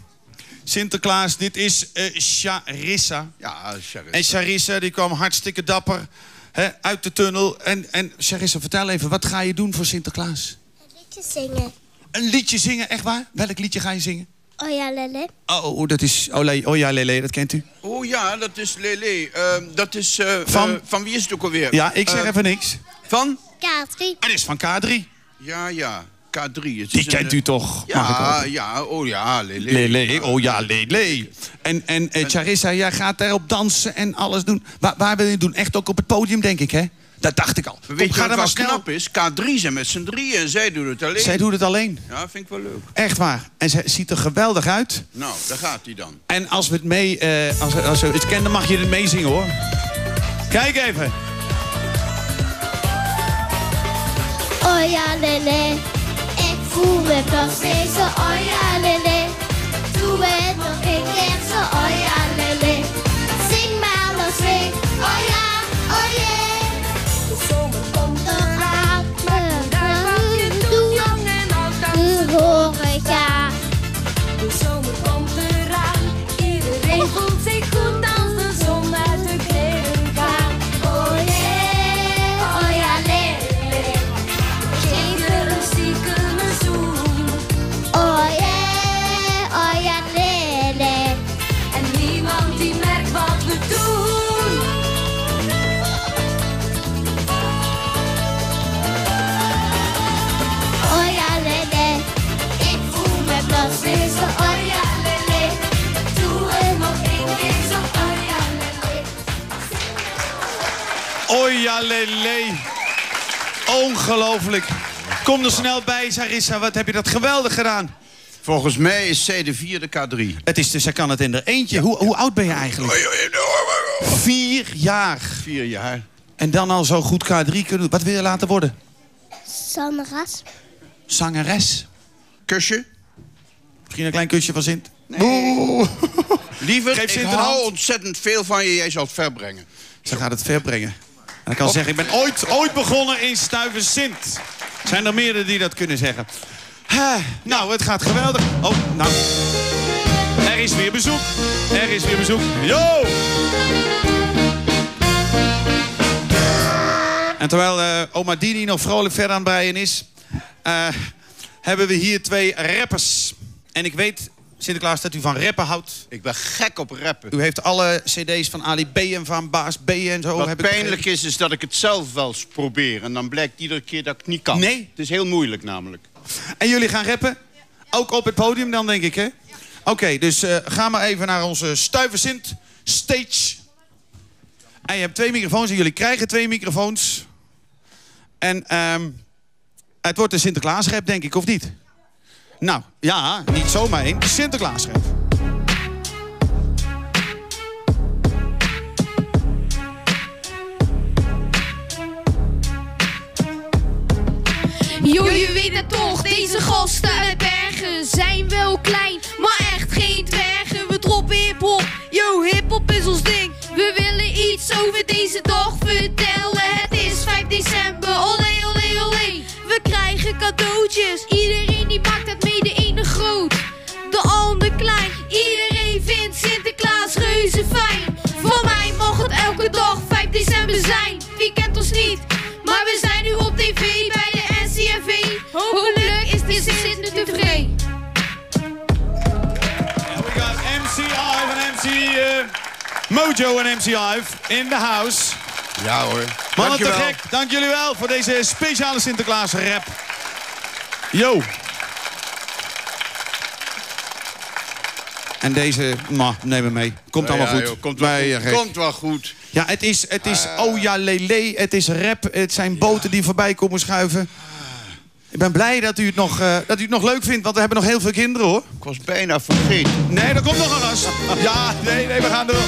Sinterklaas, dit is eh Charissa. Ja, Charissa. En Charissa die kwam hartstikke dapper hè, uit de tunnel. En, en Charissa, vertel even, wat ga je doen voor Sinterklaas? Liedjes zingen. Een liedje zingen, echt waar? Welk liedje ga je zingen? Oh ja, Lele. Oh, dat is... Oh, le- oh ja, Lele, dat kent u. Oh ja, dat is Lele. Ehm, dat is... eh, Van? eh, van wie is het ook alweer? Ja, ik zeg even niks. Van? K3. Het is van K3. Ja, ja. K3. Het is Die kent eh, u toch? Ja, ja. Oh ja, Lele. Lele, oh ja, Lele. En, en eh, Charissa, jij gaat daarop dansen en alles doen. Waar, waar wil je het doen? Echt ook op het podium, denk ik, hè? Dat dacht ik al. Maar Kom, Weet je ga wat wel knap is? K3 zijn met z'n drieën en zij doet het alleen. Zij doet het alleen. Ja, vind ik wel leuk. Echt waar. En ze ziet er geweldig uit. Nou, daar gaat hij dan. En als we het mee, eh, als, als we het kennen, mag je het meezingen, hoor. Kijk even. Oh ja, Lele. Ik voel me pas deze. Oh Kom er snel bij, Sarissa. Wat heb je dat geweldig gedaan. Volgens mij is zij de vierde K3. Het is dus, zij kan het in er eentje. Hoe, hoe oud ben je eigenlijk? Vier jaar. Vier jaar. En dan al zo goed K3 kunnen doen. Wat wil je laten worden? Sanneras. Zangeres? Kusje? Misschien een klein kusje van Sint? Oeh. Liever, Geef ik Sint hou hand. ontzettend veel van je. Jij zal het ver brengen. Ze gaat het ver brengen. En ik kan zeggen, ik ben ooit, ooit begonnen in Stuyvesant. Zijn er meerdere die dat kunnen zeggen. Nou, het gaat geweldig. Oh, nou. Er is weer bezoek. Er is weer bezoek. Yo! En terwijl eh, oma Dini nog vrolijk verder aan het breien is... eh, hebben we hier twee rappers. En ik weet, Sinterklaas, dat u van rappen houdt. Ik ben gek op rappen. U heeft alle cd's van Ali B en van Baas B en zo. Wat pijnlijk is, is dat ik het zelf wel eens probeer. En dan blijkt iedere keer dat ik niet kan. Nee? Het is heel moeilijk namelijk. En jullie gaan rappen? Ook op het podium dan, denk ik, hè? Oké, dus eh, ga maar even naar onze Stuyvesant stage. En je hebt twee microfoons en jullie krijgen twee microfoons. En ehm, het wordt een Sinterklaasrap, denk ik, of niet? Nou, ja, niet zomaar één. Sinterklaasreep. Jo, je weet het toch, deze gasten uit Bergen zijn wel klein, maar echt geen dwergen. We droppen hip-hop, yo, hip-hop is ons ding. We willen iets over deze dag vertellen. Het is 5 december, olé, olé, olé. We krijgen cadeautjes, iedereen die maakt het Mojo en MC Ive in the house. Ja hoor. Mannen te gek, dank jullie wel voor deze speciale Sinterklaas rap. Yo. En deze, ma, neem me mee. Komt allemaal ja, goed. joh, komt wel goed. gek. Komt wel goed. Ja, het is, het is Eh. oh ja lele, het is rap, het zijn boten die voorbij komen schuiven. Ik ben blij dat u, het nog, eh, dat u het nog leuk vindt, want we hebben nog heel veel kinderen hoor. Ik was bijna vergeten. Nee, er komt nog een gast. *laughs* Ja, nee, nee, we gaan door.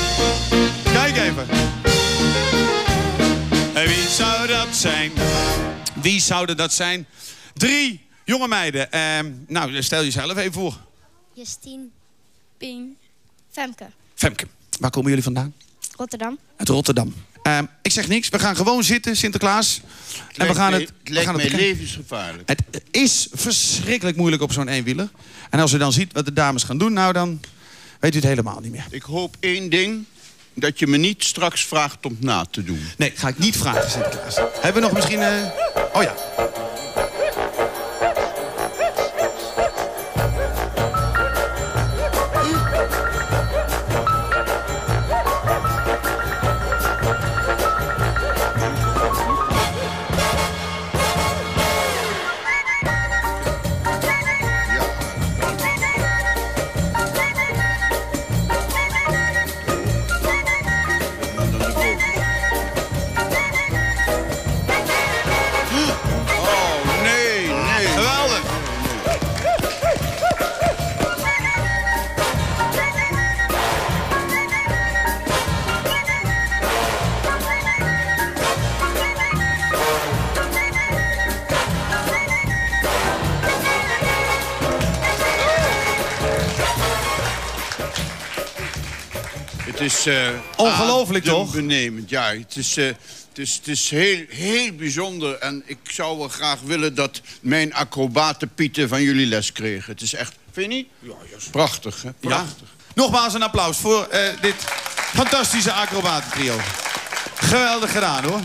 Kijk even. En wie zou dat zijn? Wie zouden dat zijn? Drie jonge meiden. Ehm, nou, stel jezelf even voor. Justine, Pien, Femke, Femke, waar komen jullie vandaan? Rotterdam. Uit Rotterdam. Ehm, ik zeg niks, we gaan gewoon zitten, Sinterklaas. en we gaan mij- het, het we gaan het bekijken. levensgevaarlijk. Het is verschrikkelijk moeilijk op zo'n eenwieler. En als u dan ziet wat de dames gaan doen, nou dan weet u het helemaal niet meer. Ik hoop één ding. Dat je me niet straks vraagt om na te doen. Nee, ga ik niet vragen, Sinterklaas. Hebben we nog misschien... eh, Oh ja. Is... eh, Ongelooflijk, toch? adembenemend, ja. Het is, eh, het is, het is heel, heel bijzonder. En ik zou wel graag willen dat mijn acrobatenpieten van jullie les kregen. Het is echt... Vind je niet? Ja, Prachtig, hè? Ja. Prachtig. Nogmaals een applaus voor eh, dit fantastische acrobatentrio. Geweldig gedaan, hoor.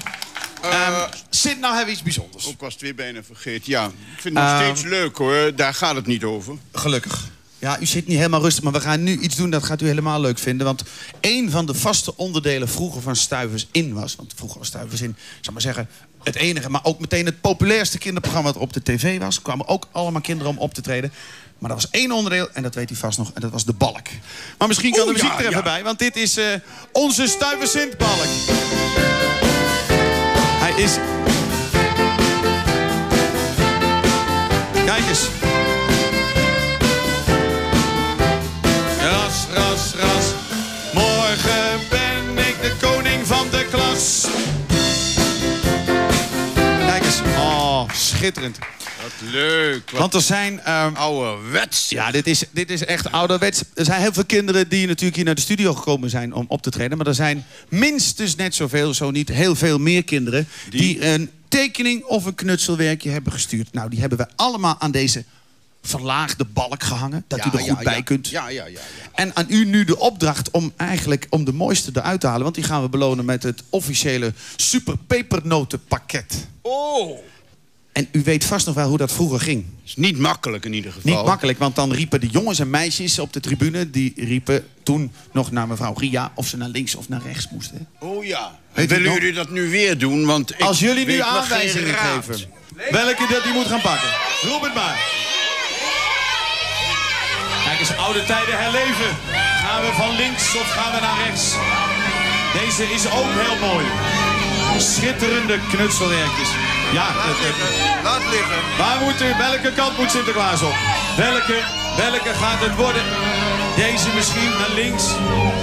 Ehm, zit nou hebben we iets bijzonders. Ik was het weer bijna vergeten. Ja, ik vind het nog Ehm, steeds leuk, hoor. Daar gaat het niet over. Gelukkig. Ja, u zit niet helemaal rustig, maar we gaan nu iets doen dat gaat u helemaal leuk vinden. Want een van de vaste onderdelen vroeger van Stuivers In was... want vroeger was Stuivers In, zal maar zeggen, het enige... maar ook meteen het populairste kinderprogramma dat op de tv was. Er kwamen ook allemaal kinderen om op te treden. Maar er was één onderdeel, en dat weet u vast nog, en dat was de balk. Maar misschien kan Oeh, de muziek ja, er even ja. bij, want dit is eh, onze Stuivers Sint-balk. Hij is... Kijk eens. Schitterend. Wat leuk. Wat Want er zijn... ehm, ouderwets. ja, dit is, dit is echt ouderwets. Er zijn heel veel kinderen die natuurlijk hier naar de studio gekomen zijn om op te treden. Maar er zijn minstens net zoveel, zo niet heel veel meer kinderen... die, een tekening of een knutselwerkje hebben gestuurd. Nou, die hebben we allemaal aan deze verlaagde balk gehangen. Dat u er goed bij kunt. Ja, ja, ja. ja. En aan u nu de opdracht om eigenlijk om de mooiste eruit te halen. Want die gaan we belonen met het officiële super pepernotenpakket. Oh. En u weet vast nog wel hoe dat vroeger ging. is niet makkelijk in ieder geval. Niet makkelijk, want dan riepen de jongens en meisjes op de tribune... die riepen toen nog naar mevrouw Ria... of ze naar links of naar rechts moesten. Oh ja. Weet Willen jullie dat nu weer doen? Want ik Als jullie nu aanwijzingen geven... welke dat die moet gaan pakken. Roep het maar. Kijk eens, oude tijden herleven. Gaan we van links of gaan we naar rechts? Deze is ook heel mooi. Schitterende knutselwerkjes. Ja, Laat liggen. Laat liggen. Waar moet u, welke kant moet Sinterklaas op? Welke, welke gaat het worden? Deze misschien naar links.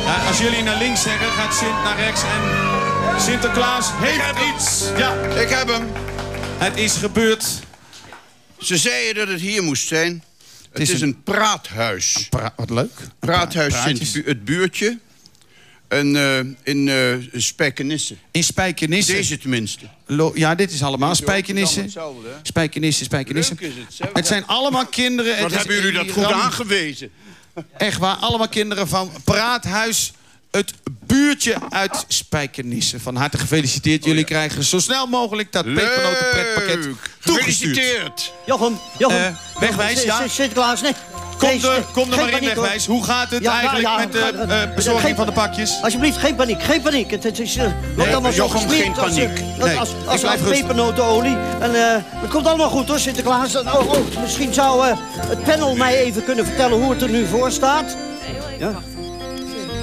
Ja, als jullie naar links zeggen, gaat Sint naar rechts. En Sinterklaas heeft iets. Ja, Ik heb hem. het is gebeurd. Ze zeiden dat het hier moest zijn. Het, is, is een, praathuis. wat leuk. Praathuis. Sint het buurtje. En, eh, in eh Spijkenisse. In Spijkenisse. Deze tenminste. Lo- ja, dit is allemaal Het is Spijkenisse. allemaal hetzelfde, hè? Spijkenisse, Spijkenisse. Leuk is het. Het zijn allemaal kinderen. Wat hebben jullie dat goed ram- aangewezen? Echt waar, allemaal kinderen van Praathuis. Het buurtje uit Spijkenisse. Van harte gefeliciteerd. Jullie krijgen zo snel mogelijk dat pepernoten pretpakket toegestuurd. Gefeliciteerd. Jochem, Jochem. Eh, wegwijs, Jochem, ja? Sint- Sinterklaas, nee. Kom er, kom er maar in, paniek, hoor. wegwijs. Hoe gaat het Ja, ja, eigenlijk ja, met de eh, bezorging geen- van de pakjes? Alsjeblieft, geen paniek, geen paniek. Het, het is, eh, loopt allemaal zo gesmeerd geen als, eh, paniek. als, Nee, als, ik als, blijf als pepernotenolie. En eh, het komt allemaal goed hoor, Sinterklaas. En, oh, oh, misschien zou eh, het panel mij even kunnen vertellen hoe het er nu voor staat. Ja?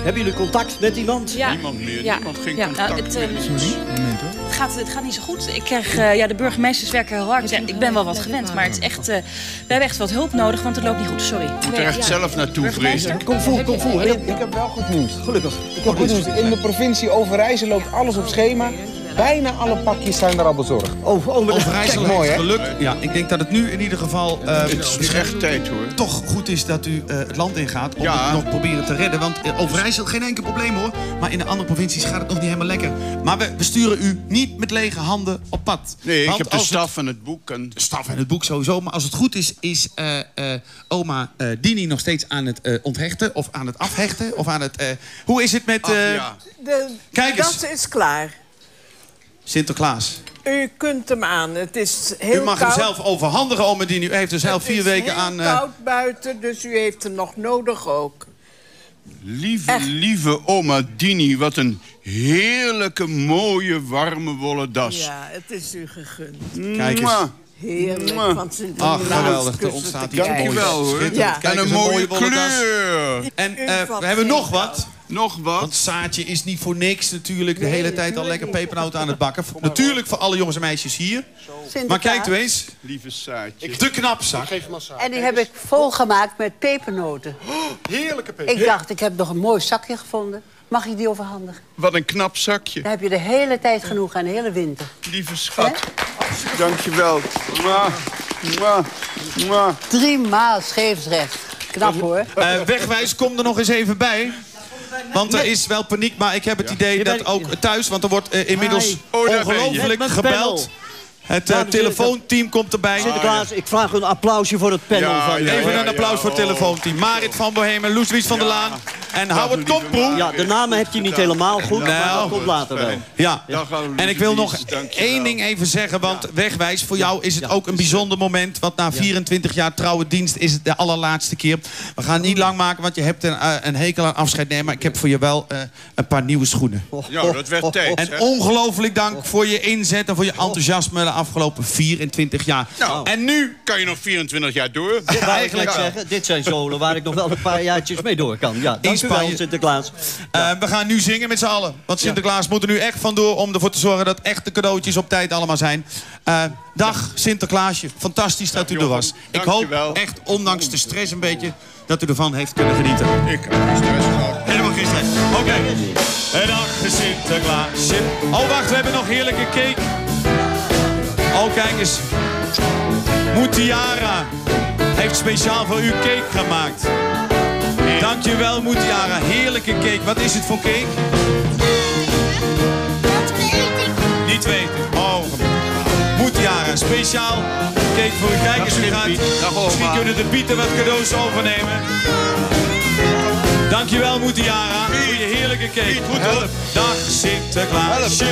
Hebben jullie contact met iemand? Ja. Niemand meer. Ja. Niemand geen Ja, contact nou, het, meer. eh, Het gaat, het gaat niet zo goed. Ik krijg, eh, ja, de burgemeesters werken heel hard. Ja, ik ben wel wat gewend, maar het is echt, eh, we hebben echt wat hulp nodig, want het loopt niet goed. Sorry. Je moet er echt zelf naartoe vrezen. Kom voel, kom voel. Ik, ik heb wel goed nieuws. Gelukkig. Ik heb goed nieuws. In de provincie Overijssel loopt alles op schema. Bijna alle pakjes zijn er al bezorgd. Oh, oh maar Overijssel mooi, hè? geluk. Ja, ik denk dat het nu in ieder geval eh, Het is echt tijd hoor. toch goed is dat u eh, het land ingaat om Ja. het nog proberen te redden. Want eh, Overijssel, geen enkel probleem hoor. Maar in de andere provincies gaat het nog niet helemaal lekker. Maar we, we sturen u niet met lege handen op pad. Nee, ik heb de staf en het boek. En... de staf en het boek sowieso. Maar als het goed is, is eh, eh, oma eh, Dini nog steeds aan het eh, onthechten. Of aan het afhechten. Of aan het... eh, hoe is het met Ach, eh, ja. De, Kijk eens. dat is klaar. Sinterklaas? U kunt hem aan. Het is heel u mag koud. hem zelf overhandigen, oma Dini. U heeft er zelf vier weken Het is aan... heel eh, koud buiten, dus u heeft hem nog nodig ook. Lieve, lieve oma Dini, wat een heerlijke, mooie, warme wollen das. Ja, het is u gegund. Kijk eens. Heerlijk. Mwah. Van zijn Ach, geweldig. Er ontstaat iets moois. Dankjewel, hoor. Ja. En een mooie wollen das. kleur. En eh, we hebben nog wat. Nog wat? Want Saartje is niet voor niks natuurlijk de Nee, hele tijd al lekker niet. pepernoten aan het bakken. *laughs* Natuurlijk voor alle jongens en meisjes hier. Maar kijkt u eens, Lieve Saartje. de knapzak. En die heb ik volgemaakt met pepernoten. *gasps* Heerlijke peper. Ik dacht, ik heb nog een mooi zakje gevonden. Mag ik die overhandigen? Wat een knap zakje. Dan heb je de hele tijd genoeg aan de hele winter. Lieve schat. Dankjewel. Mwah. Mwah. Mwah. Drie maal scheefsrecht. Knap hoor. Eh, wegwijs, kom er nog eens even bij. Want er is wel paniek, maar ik heb het idee dat ook thuis... want er wordt eh, inmiddels Hi. Oh, daar ben je. ongelooflijk Met- gebeld. Het eh, telefoonteam komt erbij. Sinterklaas, ik vraag een applausje voor het panel Ja, van... ja, Even ja, een applaus voor het oh. telefoonteam. Marit van Bohemen, Loeswies van der Laan en Howard Komproe. Ja, de namen heeft hij niet helemaal goed, maar Nou. dat komt later wel. Ja, en ik wil nog één ding even zeggen, want wegwijs, voor jou is het ook een bijzonder moment. Want na 24 jaar trouwe dienst is het de allerlaatste keer. We gaan het niet lang maken, want je hebt een, eh, een hekel aan afscheid nemen. Maar ik heb voor je wel eh, een paar nieuwe schoenen. Ja, dat werd tijd. En ongelooflijk dank voor je inzet en voor je enthousiasme de afgelopen 24 jaar. Nou. En nu Kan je nog 24 jaar door? Dit ik Eigenlijk zeggen, dit zijn zolen waar ik nog wel een paar jaartjes mee door kan. Ja, dank u wel. Sinterklaas. Eh, we gaan nu zingen met z'n allen. Want Sinterklaas moet er nu echt vandoor om ervoor te zorgen dat echte cadeautjes op tijd allemaal zijn. Eh, dag Sinterklaasje. Fantastisch dat u er was. Ik hoop echt, ondanks de stress een beetje, dat u ervan heeft kunnen genieten. Ik heb geen stress gehad. Helemaal geen stress. Oké. En dag Sinterklaasje. Oh, wacht, we hebben nog heerlijke cake. Oh, kijk eens. Mutiara heeft speciaal voor u cake gemaakt. Dankjewel, Mutiara. Heerlijke cake. Wat is het voor cake? Niet weten. Oh. Mutiara, speciaal cake voor u. Kijk eens, u Dag, gaat. Piet. Dag, oma. Misschien kunnen de Pieten wat cadeaus overnemen. Dankjewel, Mutiara, voor je heerlijke cake. Help. Dag Sinterklaasje.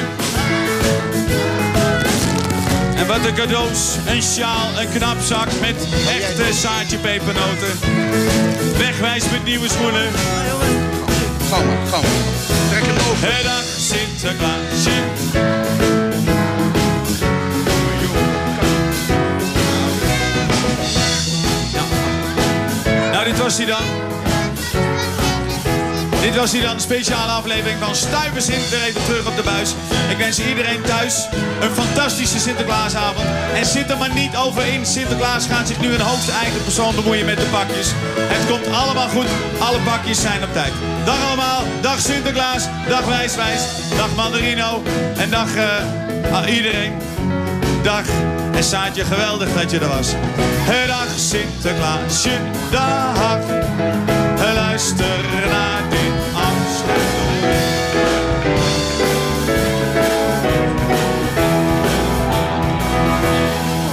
En wat een cadeaus. Een sjaal, een knapzak met echte zaadje pepernoten. Wegwijs met nieuwe schoenen. Ga maar, ga maar. Trek hem open. Hey, dag Sinterklaasje. Ja. Nou, dit was hij dan. Dit was hier dan een speciale aflevering van Stuiversint. Weer even terug op de buis. Ik wens iedereen thuis een fantastische Sinterklaasavond. En zit er maar niet over in. Sinterklaas gaat zich nu in hoogste eigen persoon bemoeien met de pakjes. Het komt allemaal goed. Alle pakjes zijn op tijd. Dag allemaal. Dag Sinterklaas. Dag Wijswijs. Dag Mandarino. En dag eh, aan iedereen. Dag. En Saatje, geweldig dat je er was. Hey, dag Sinterklaasje. Dag.